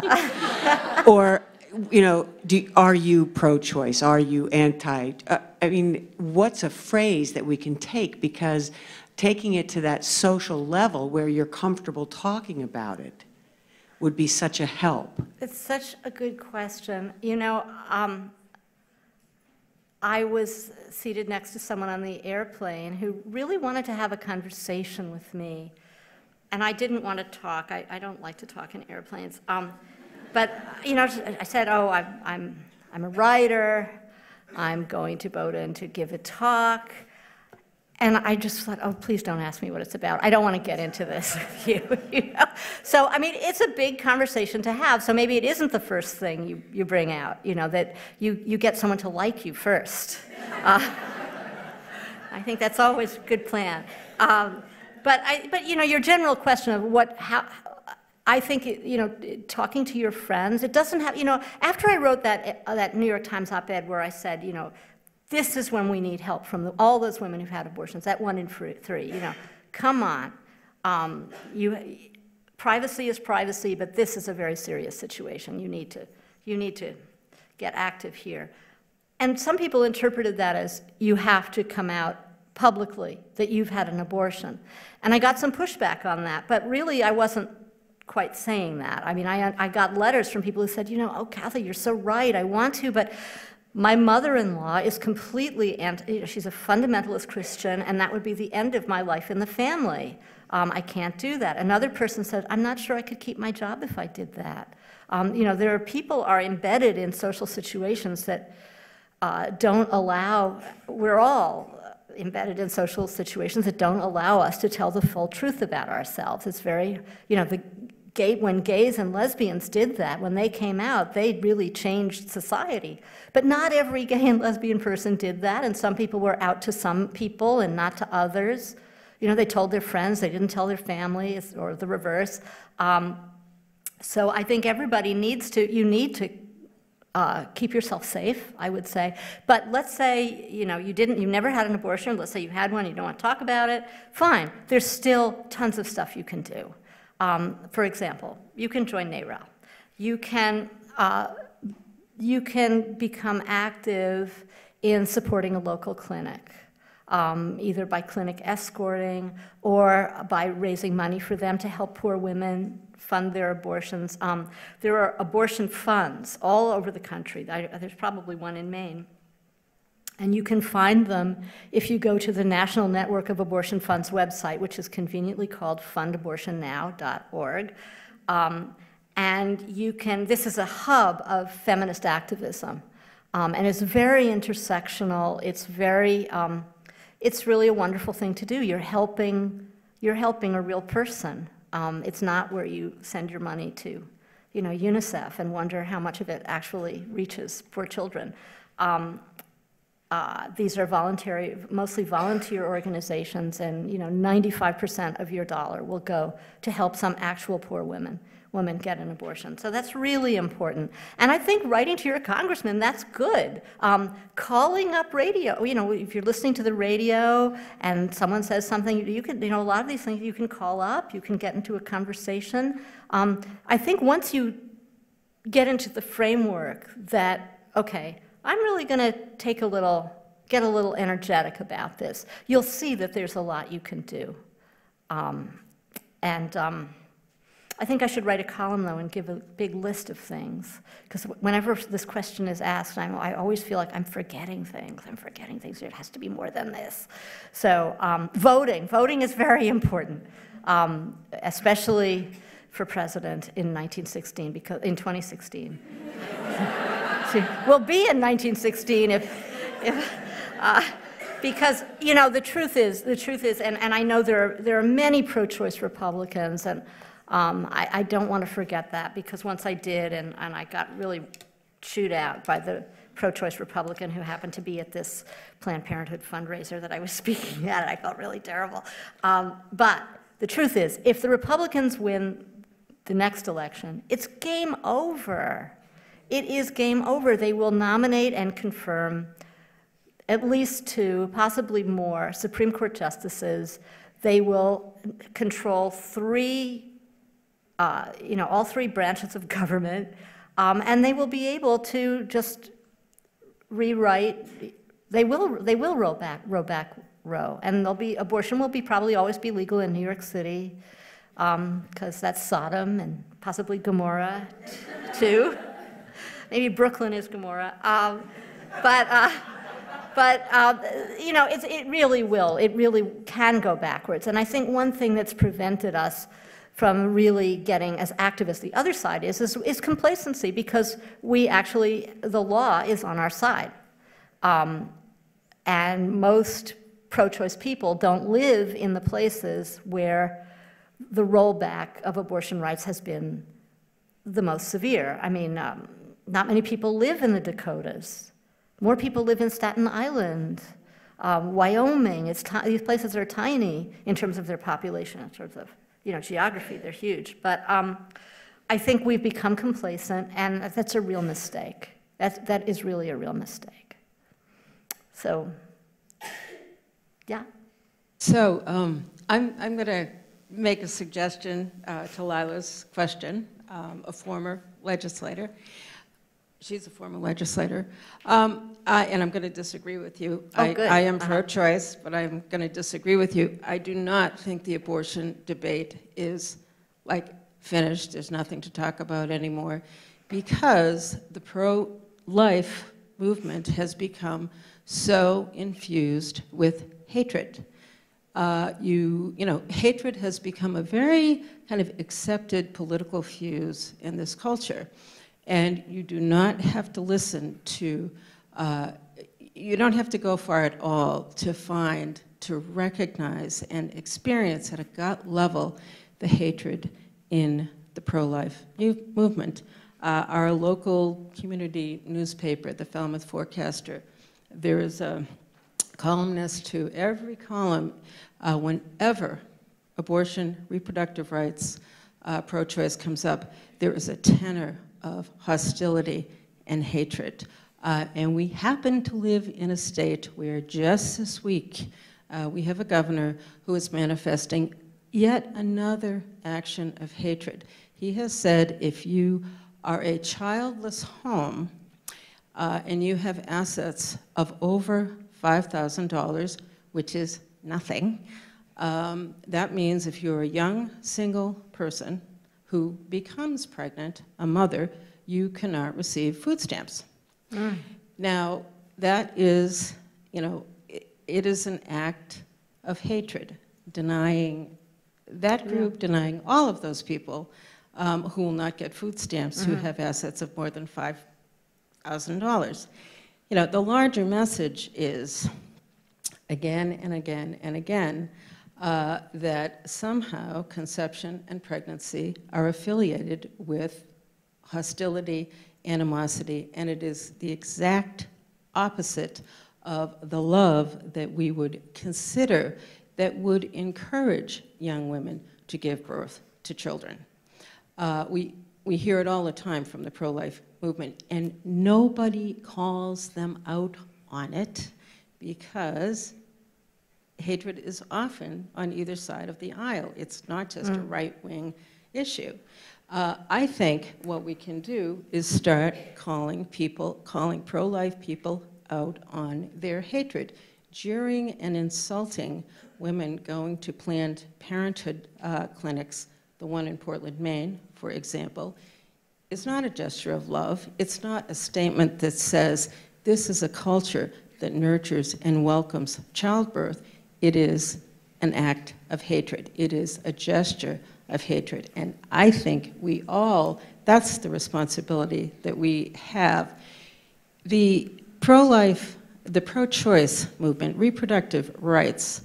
(laughs) or, you know, do, are you pro-choice? Are you anti? Uh, I mean, what's a phrase that we can take? Because taking it to that social level where you're comfortable talking about it would be such a help? It's such a good question. You know, um, I was seated next to someone on the airplane who really wanted to have a conversation with me. And I didn't want to talk. I, I don't like to talk in airplanes. Um, but, you know, I said, oh, I'm, I'm, I'm a writer. I'm going to Bowdoin to give a talk. And I just thought, oh, please don't ask me what it's about. I don't want to get into this (laughs) with you. you know? So, I mean, it's a big conversation to have. So maybe it isn't the first thing you, you bring out, you know, that you, you get someone to like you first. Uh, I think that's always a good plan. Um, but, I, but, you know, your general question of what, how, I think, you know, talking to your friends, it doesn't have, you know, after I wrote that, uh, that New York Times op-ed where I said, you know, this is when we need help from the, all those women who've had abortions, that one in three, you know, come on. Um, you, privacy is privacy, but this is a very serious situation. You need to, you need to get active here. And some people interpreted that as you have to come out publicly that you've had an abortion. And I got some pushback on that, but really I wasn't quite saying that. I mean, I, I got letters from people who said, you know, oh, Kathy, you're so right, I want to, but my mother-in-law is completely anti, she's a fundamentalist Christian, and that would be the end of my life in the family. Um, I can't do that. Another person said, I'm not sure I could keep my job if I did that. Um, you know, there are people are embedded in social situations that uh, don't allow, we're all embedded in social situations that don't allow us to tell the full truth about ourselves. It's very, you know, the gay, when gays and lesbians did that, when they came out, they really changed society. But not every gay and lesbian person did that, and some people were out to some people and not to others. You know, they told their friends, they didn't tell their families, or the reverse. Um, so I think everybody needs to, you need to uh, keep yourself safe, I would say. But let's say, you know, you didn't, you never had an abortion, let's say you had one, you don't want to talk about it, fine. There's still tons of stuff you can do. Um, for example, you can join NARAL. You can, uh, you can become active in supporting a local clinic. um, either by clinic escorting or by raising money for them to help poor women fund their abortions. Um, there are abortion funds all over the country. There's probably one in Maine. And you can find them if you go to the National Network of Abortion Funds website, which is conveniently called fundabortionnow.org. Um, and you can, this is a hub of feminist activism. Um, and it's very intersectional. It's very, um, it's really a wonderful thing to do. You're helping, you're helping a real person. Um, it's not where you send your money to, you know, UNICEF and wonder how much of it actually reaches poor children. Um, uh, these are voluntary, mostly volunteer organizations, and you know, 95% of your dollar will go to help some actual poor women women get an abortion. So that's really important. And I think writing to your congressman, that's good. Um, calling up radio, you know, if you're listening to the radio and someone says something, you can, you know, a lot of these things you can call up, you can get into a conversation. Um, I think once you get into the framework that, okay, I'm really going to take a little, get a little energetic about this. You'll see that there's a lot you can do. Um, and um, I think I should write a column, though, and give a big list of things. Because whenever this question is asked, I'm, i always feel like I'm forgetting things. I'm forgetting things. It has to be more than this. So, um, voting. Voting is very important, um, especially for president in 1916, because in 2016. (laughs) we'll be in 1916 if, if uh, because you know the truth is the truth is, and, and I know there are, there are many pro-choice Republicans, and um, I, I, don't want to forget that because once I did, and, and I got really chewed out by the pro-choice Republican who happened to be at this Planned Parenthood fundraiser that I was (laughs) speaking at. I felt really terrible. Um, but the truth is, if the Republicans win the next election, it's game over. It is game over. They will nominate and confirm at least two, possibly more, Supreme Court justices. They will control three, uh, you know, all three branches of government, um, and they will be able to just rewrite. They will. They will roll back. Roll back. Roe. and there'll be abortion will be probably always be legal in New York City, because um, that's Sodom and possibly Gomorrah, too. Maybe Brooklyn is Gomorrah. Um, but, uh, but uh, you know, it really will. It really can go backwards. And I think one thing that's prevented us from really getting as activists the other side is, is, is complacency because we actually, the law is on our side. Um, and most pro-choice people don't live in the places where the rollback of abortion rights has been the most severe. I mean, um, not many people live in the Dakotas. More people live in Staten Island, um, Wyoming. It's these places are tiny in terms of their population, in terms of you know geography. They're huge, but um, I think we've become complacent, and that's a real mistake. That that is really a real mistake. So, yeah. So um, I'm I'm going to make a suggestion uh, to Lila's question, um, a former legislator. She's a former legislator. Um, I, and I'm going to disagree with you. Oh, I, good. I am Uh-huh. pro-choice, but I'm going to disagree with you. I do not think the abortion debate is like finished. There's nothing to talk about anymore because the pro-life movement has become so infused with hatred. Uh, you, you know, hatred has become a very kind of accepted political fuse in this culture. And you do not have to listen to, uh, you don't have to go far at all to find, to recognize and experience at a gut level the hatred in the pro-life movement. Uh, our local community newspaper, the Falmouth Forecaster, there is a columnist to every column uh, whenever abortion, reproductive rights, uh, pro-choice comes up, there is a tenor of hostility and hatred. Uh, and we happen to live in a state where just this week uh, we have a governor who is manifesting yet another action of hatred. He has said if you are a childless home uh, and you have assets of over $5,000, which is nothing. Um, that means if you're a young single person who becomes pregnant, a mother, you cannot receive food stamps. Now, that is, you know, i it is an act of hatred, denying that group, denying all of those people um, who will not get food stamps, who have assets of more than $5,000. You know, the larger message is, again and again and again, uh, that somehow conception and pregnancy are affiliated with hostility, animosity, and it is the exact opposite of the love that we would consider that would encourage young women to give birth to children. Uh, we, we hear it all the time from the pro-life movement, and nobody calls them out on it because hatred is often on either side of the aisle. It's not just a right-wing issue. Uh, I think what we can do is start calling people, calling pro-life people out on their hatred, jeering and insulting women going to Planned Parenthood uh, clinics, the one in Portland, Maine, for example, is not a gesture of love. It's not a statement that says, this is a culture that nurtures and welcomes childbirth. It is an act of hatred. It is a gesture of hatred. And I think we all, that's the responsibility that we have. The pro-life, the pro-choice movement, reproductive rights,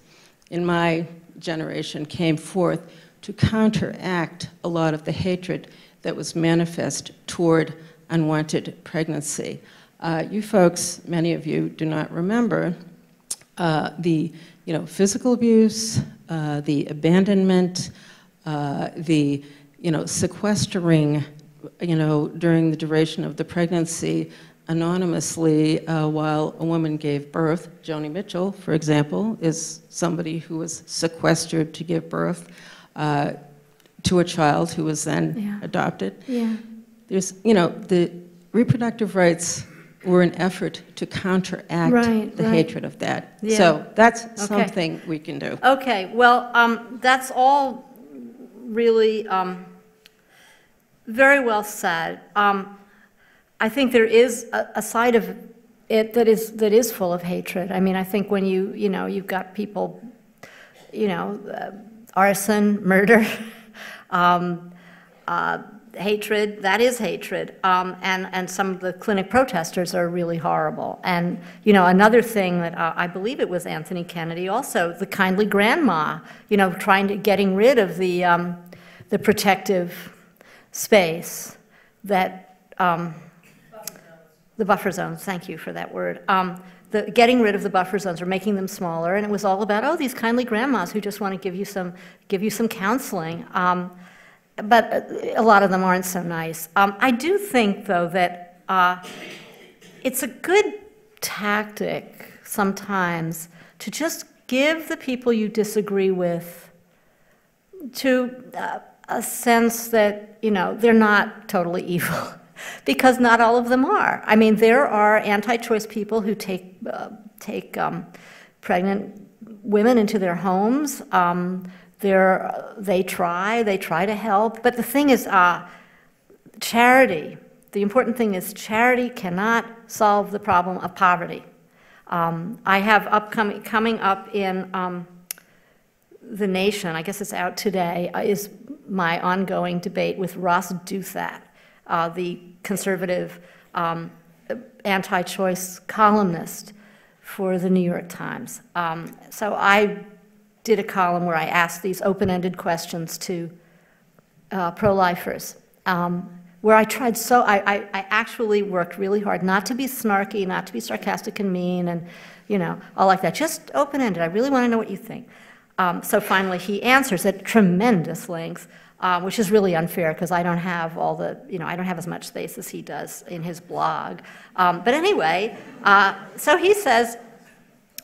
in my generation came forth to counteract a lot of the hatred that was manifest toward unwanted pregnancy. Uh, you folks, many of you, do not remember uh, the you know, physical abuse, uh, the abandonment, uh, the you know, sequestering you know, during the duration of the pregnancy anonymously uh, while a woman gave birth. Joni Mitchell, for example, is somebody who was sequestered to give birth uh, to a child who was then Yeah. adopted. Yeah. There's, you know, the reproductive rights were an effort to counteract Right, the right. hatred of that. Yeah. So that's something we can do. Okay, well, um, that's all really um, very well said. Um, I think there is a, a side of it that is that is full of hatred. I mean, I think when you you know you've got people, you know, uh, arson, murder, (laughs) um, uh, hatred. That is hatred, um, and and some of the clinic protesters are really horrible. And you know, another thing that uh, I believe it was Anthony Kennedy also the kindly grandma. You know, trying to getting rid of the um, the protective space that. Um, the buffer zones, thank you for that word. Um, the, getting rid of the buffer zones or making them smaller, and it was all about, oh, these kindly grandmas who just want to give you some, give you some counseling. But a lot of them aren't so nice. Um, I do think, though, that uh, it's a good tactic sometimes to just give the people you disagree with to uh, a sense that, you know, they're not totally (laughs) evil, because not all of them are. I mean, there are anti-choice people who take, uh, take um, pregnant women into their homes. Um, they're, they try, they try to help. But the thing is, uh, charity, the important thing is charity cannot solve the problem of poverty. Um, I have upcoming, coming up in um, the Nation, I guess it's out today, uh, is my ongoing debate with Ross Douthat, uh, the conservative um, anti-choice columnist for the New York Times. Um, so I did a column where I asked these open-ended questions to uh, pro-lifers, um, where I tried so, I, I, I actually worked really hard not to be snarky, not to be sarcastic and mean, and, you know, all like that. Just open-ended. I really want to know what you think. Um, so finally, he answers at tremendous length, uh, which is really unfair because I don't have all the, you know, I don't have as much space as he does in his blog. Um, but anyway, uh, so he says,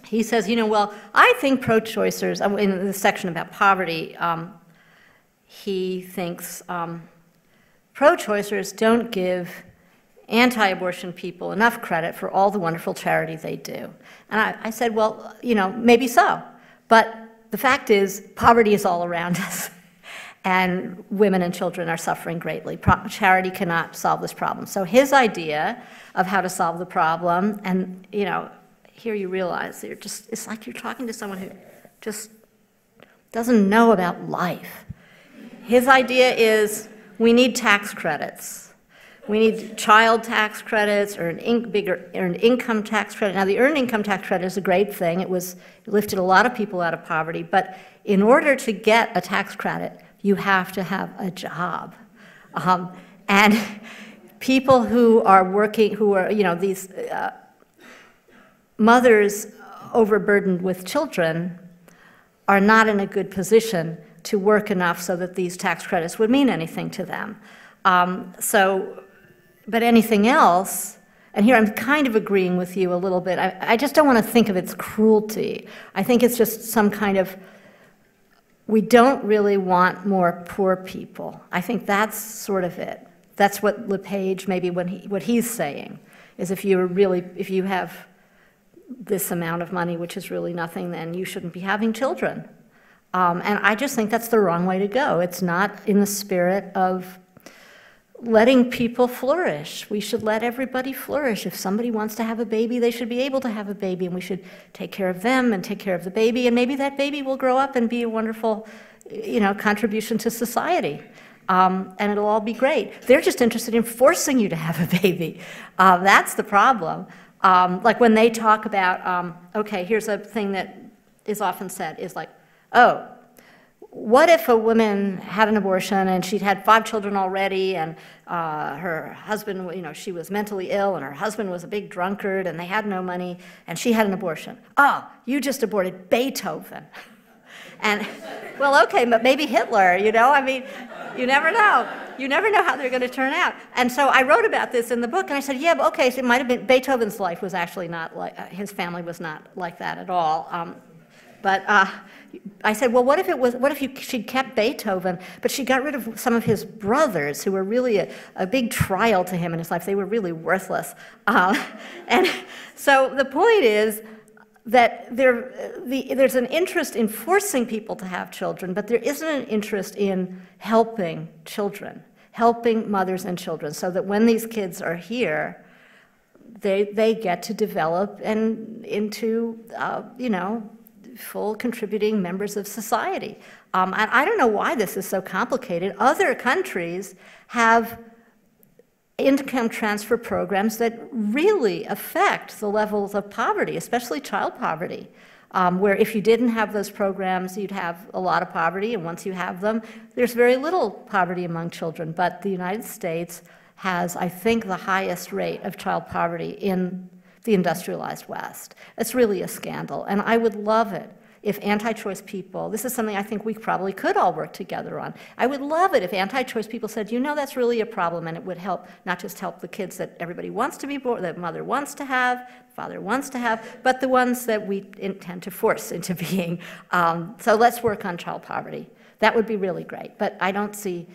he says, you know, well, I think pro-choicers, uh, in the section about poverty, um, he thinks um, pro-choicers don't give anti-abortion people enough credit for all the wonderful charity they do. And I, I said, well, you know, maybe so. But the fact is, poverty is all around (laughs) us. and women and children are suffering greatly. Pro- charity cannot solve this problem. So his idea of how to solve the problem, and you know, here you realize you're just, it's like you're talking to someone who just doesn't know about life. His idea is we need tax credits. We need child tax credits or an in, bigger earned income tax credit. Now, the earned income tax credit is a great thing. It was it lifted a lot of people out of poverty. But in order to get a tax credit, you have to have a job. Um, and (laughs) people who are working, who are, you know, these uh, mothers overburdened with children are not in a good position to work enough so that these tax credits would mean anything to them. Um, so, but anything else, and here I'm kind of agreeing with you a little bit, I, I just don't want to think of its cruelty. I think it's just some kind of, we don't really want more poor people. I think that's sort of it. That's what LePage, maybe what, he, what he's saying, is if you're really, if you have this amount of money, which is really nothing, then you shouldn't be having children. Um, and I just think that's the wrong way to go. It's not in the spirit of letting people flourish. We should let everybody flourish. If somebody wants to have a baby, they should be able to have a baby, and we should take care of them and take care of the baby, and maybe that baby will grow up and be a wonderful, you know, contribution to society. Um, and it'll all be great. They're just interested in forcing you to have a baby. Uh, that's the problem. Um, like when they talk about, um, okay, here's a thing that is often said is like, oh, what if a woman had an abortion and she'd had five children already and uh, her husband, you know, she was mentally ill and her husband was a big drunkard and they had no money and she had an abortion? Oh, you just aborted Beethoven. (laughs) And, well, okay, but maybe Hitler, you know? I mean, you never know. You never know how they're going to turn out. And so I wrote about this in the book, and I said, yeah, but okay, so it might have been, Beethoven's life was actually not like, uh, his family was not like that at all. Um, but uh, I said, well, what if it was, what if you, she'd kept Beethoven, but she got rid of some of his brothers who were really a, a big trial to him in his life. They were really worthless. Uh, (laughs) and so the point is, that there, the, there's an interest in forcing people to have children, but there isn't an interest in helping children, helping mothers and children, so that when these kids are here, they, they get to develop and into, uh, you know, full contributing members of society. Um, and I don't know why this is so complicated. Other countries have income transfer programs that really affect the levels of poverty, especially child poverty. Um, where if you didn't have those programs, you'd have a lot of poverty, and once you have them, there's very little poverty among children. But the United States has, I think, the highest rate of child poverty in the industrialized West. It's really a scandal, and I would love it if anti-choice people, this is something I think we probably could all work together on. I would love it if anti-choice people said, you know, that's really a problem, and it would help not just help the kids that everybody wants to be born, that mother wants to have, father wants to have, but the ones that we intend to force into (laughs) being. Um, so let's work on child poverty. That would be really great, but I don't see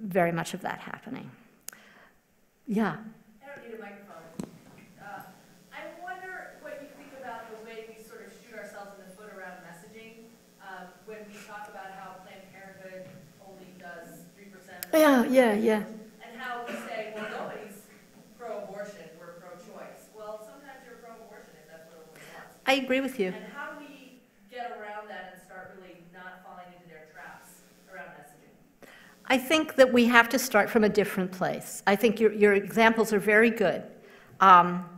very much of that happening. Yeah. Yeah, yeah, yeah. And how we say, well, nobody's pro-abortion, we're pro-choice. Well, sometimes you're pro-abortion if that's what a woman wants. I agree with you. And how do we get around that and start really not falling into their traps around messaging? I think that we have to start from a different place. I think your, your examples are very good. Um,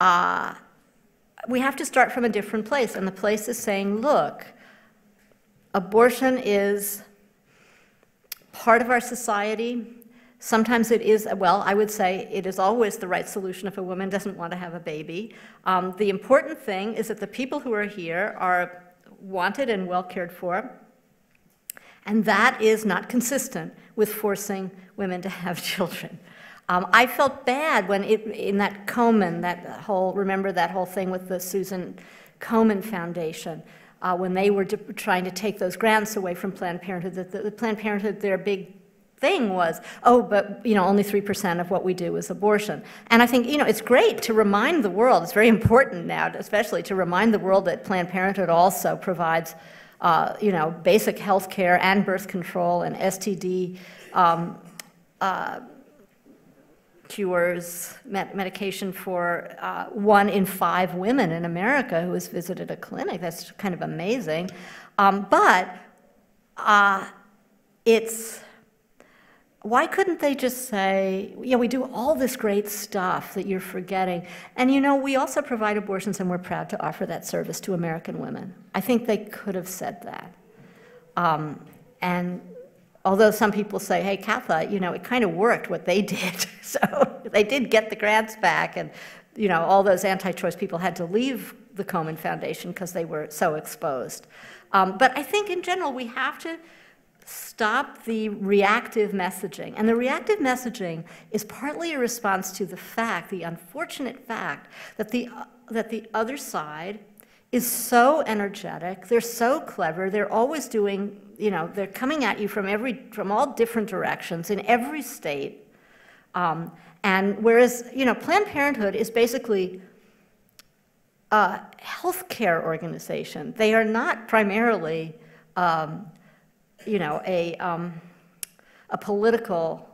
uh, we have to start from a different place, and the place is saying, look, abortion is part of our society. Sometimes it is, well, I would say it is always the right solution if a woman doesn't want to have a baby. Um, the important thing is that the people who are here are wanted and well cared for. And that is not consistent with forcing women to have (laughs) children. Um, I felt bad when it, in that Komen, that whole, remember that whole thing with the Susan Komen Foundation, uh, when they were trying to take those grants away from Planned Parenthood. The, the, the, Planned Parenthood, their big thing was, oh, but, you know, only 3% of what we do is abortion. And I think, you know, it's great to remind the world, it's very important now, especially to remind the world that Planned Parenthood also provides, uh, you know, basic health care and birth control and STD um, uh, cures, med- medication for uh, one in five women in America who has visited a clinic. That's kind of amazing. Um, but uh, it's why couldn't they just say, yeah, we do all this great stuff that you're forgetting? And you know, we also provide abortions and we're proud to offer that service to American women. I think they could have said that. Um, and although some people say, hey, Katha, you know, it kind of worked what they (laughs) did. so they did get the grants back, and, you know, all those anti choice people had to leave the Komen Foundation because they were so exposed. Um, but I think in general, we have to stop the reactive messaging. And the reactive messaging is partly a response to the fact, the unfortunate fact, that the, uh, that the other side is so energetic, they're so clever, they're always doing, you know, they're coming at you from every, from all different directions in every state. Um, and whereas, you know, Planned Parenthood is basically a healthcare organization. They are not primarily um, you know, a, um, a political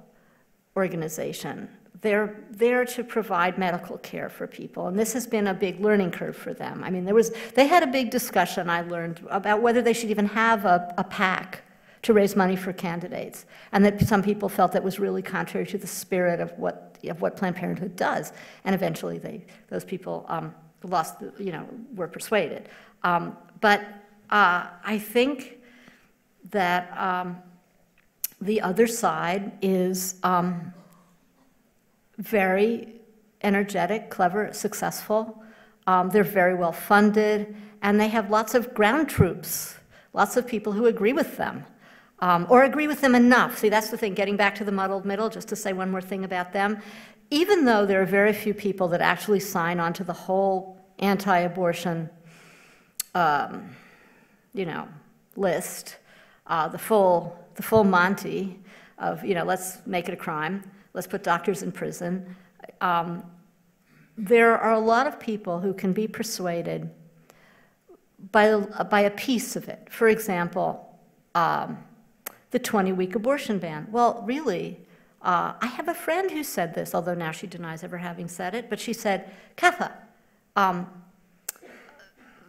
organization. They're there to provide medical care for people, and this has been a big learning curve for them. I mean, there was, they had a big discussion, I learned, about whether they should even have a, a PAC to raise money for candidates, and that some people felt that was really contrary to the spirit of what, of what Planned Parenthood does, and eventually they, those people um, lost, you know, were persuaded. Um, but uh, I think that um, the other side is um, very energetic, clever, successful. Um, they're very well funded, and they have lots of ground troops, lots of people who agree with them. Um, or agree with them enough. See, that's the thing, getting back to the muddled middle, just to say one more thing about them. Even though there are very few people that actually sign on to the whole anti abortion, um, you know, list, uh, the full the full Monty of you know let's make it a crime, let's put doctors in prison. Um, there are a lot of people who can be persuaded by by a piece of it. For example, um, the 20-week abortion ban. Well, really. Uh, I have a friend who said this, although now she denies ever having said it, but she said, Katha, um,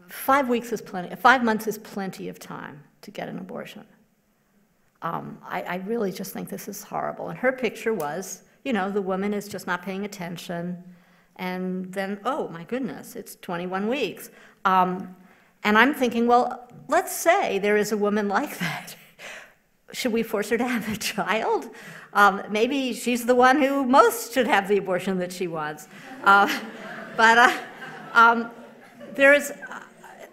five weeks is plenty, five months is plenty of time to get an abortion. Um, I, I really just think this is horrible. And her picture was, you know, the woman is just not paying attention. And then, oh my goodness, it's 21 weeks. Um, and I'm thinking, well, let's say there is a woman like (laughs) that. should we force her to have a child? Um, maybe she's the one who most should have the abortion that she wants. Uh, (laughs) but uh, um, there is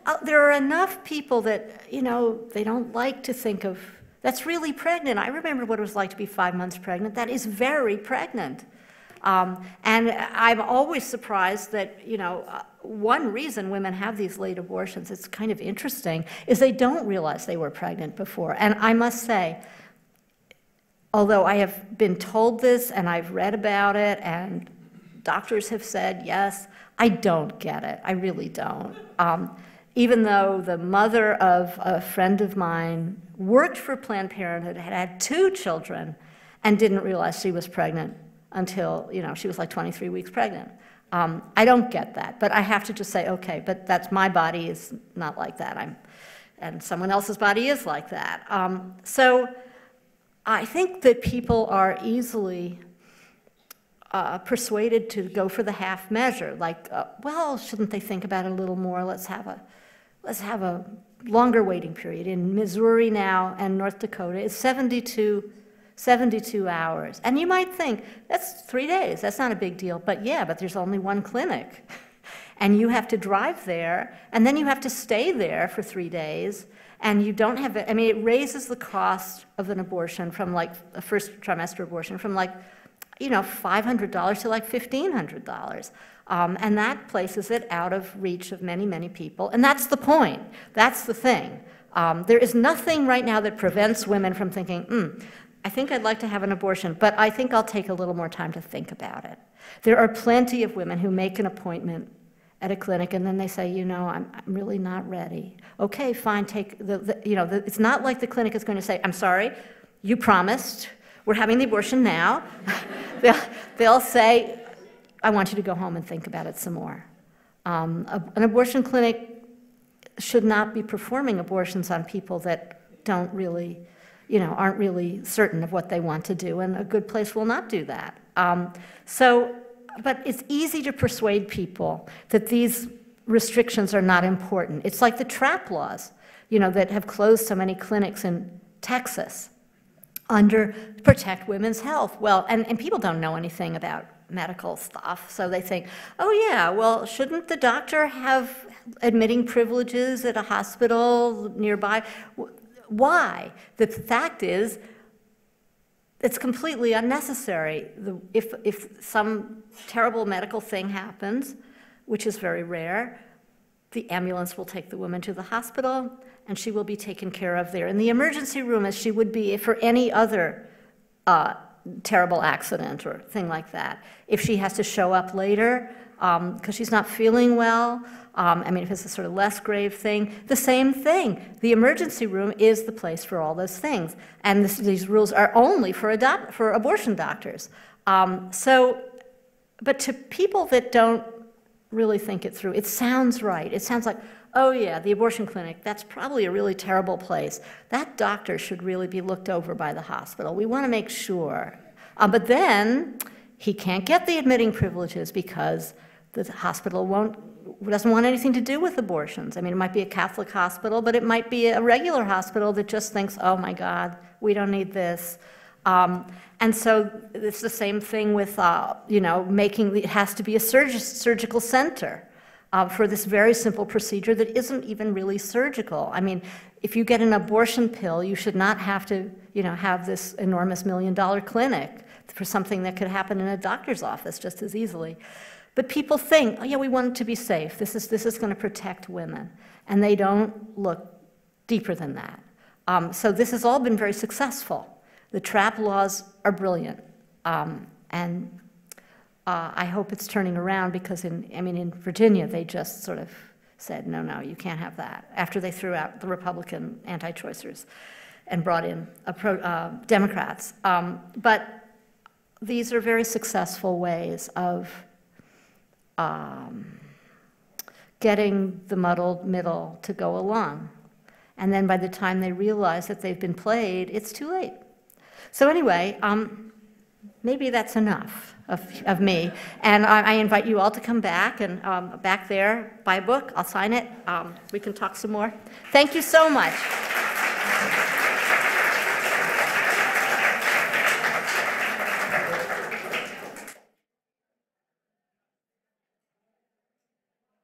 uh, there are enough people that, you know, they don't like to think of, that's really pregnant. I remember what it was like to be five months pregnant. That is very pregnant. Um, and I'm always surprised that, you know, uh, one reason women have these late abortions, it's kind of interesting, is they don't realize they were pregnant before. And I must say, although I have been told this and I've read about it and doctors have said yes, I don't get it. I really don't. Um, even though the mother of a friend of mine worked for Planned Parenthood, had had two children, and didn't realize she was pregnant until, you know, she was like 23 weeks pregnant. Um, I don't get that, but I have to just say, okay, but that's my body is not like that. I'm, and someone else's body is like that. Um, so I think that people are easily uh, persuaded to go for the half measure, like, uh, well, shouldn't they think about it a little more? Let's have a let's have a longer waiting period. In Missouri now and North Dakota, is 72, 72 hours. And you might think, that's three days, that's not a big deal. But yeah, but there's only one clinic. (laughs) and you have to drive there, and then you have to stay there for three days. And you don't have, I mean, it raises the cost of an abortion from like a first trimester abortion from like, you know, $500 to like $1,500. Um, and that places it out of reach of many, many people. And that's the point. That's the thing. Um, there is nothing right now that prevents women from thinking, hmm, I think I'd like to have an abortion, but I think I'll take a little more time to think about it. There are plenty of women who make an appointment at a clinic and then they say, you know, I'm, I'm really not ready. Okay, fine, take the, the you know, the, it's not like the clinic is going to say, I'm sorry, you promised, we're having the abortion now. (laughs) they'll, they'll say, I want you to go home and think about it some more. Um, a- an abortion clinic should not be performing abortions on people that don't really, you know, aren't really certain of what they want to do, and a good place will not do that. Um, so, but it's easy to persuade people that these restrictions are not important. It's like the trap laws, you know, that have closed so many clinics in Texas under protect women's health. Well, and, and people don't know anything about medical stuff, so they think, oh yeah, well, shouldn't the doctor have admitting privileges at a hospital nearby? Why? The fact is, it's completely unnecessary. The- If, if some terrible medical thing happens, which is very rare, the ambulance will take the woman to the hospital, and she will be taken care of there in the emergency room as she would be for any other uh, terrible accident or thing like that. If she has to show up later because she's not feeling well, um, I mean, if it's a sort of less grave thing, the same thing. The emergency room is the place for all those things, and this, these rules are only for, adopt, for abortion doctors. Um, so, but to people that don't really think it through. It sounds right. It sounds like, oh yeah, the abortion clinic, that's probably a really terrible place. That doctor should really be looked over by the hospital. We want to make sure. Uh, but then he can't get the admitting privileges because the hospital won't doesn't want anything to do with abortions. I mean, it might be a Catholic hospital, but it might be a regular hospital that just thinks, oh my God, we don't need this. Um, and so it's the same thing with, uh, you know, making, it has to be a surg- surgical center uh, for this very simple procedure that isn't even really surgical. I mean, if you get an abortion pill, you should not have to, you know, have this enormous million dollar clinic for something that could happen in a doctor's office just as easily. But people think, oh yeah, we want it to be safe. This is, this is going to protect women. And they don't look deeper than that. Um, so this has all been very successful. The trap laws are brilliant. Um, and uh, I hope it's turning around because in, I mean, in Virginia, they just sort of said, no, no, you can't have that, after they threw out the Republican anti-choicers and brought in pro, uh, Democrats. Um, but these are very successful ways of um, getting the muddled middle to go along. And then by the time they realize that they've been played, it's too late. So anyway, um, maybe that's enough of, of me. And I, I invite you all to come back and um, back there, buy a book, I'll sign it. Um, we can talk some more. Thank you so much.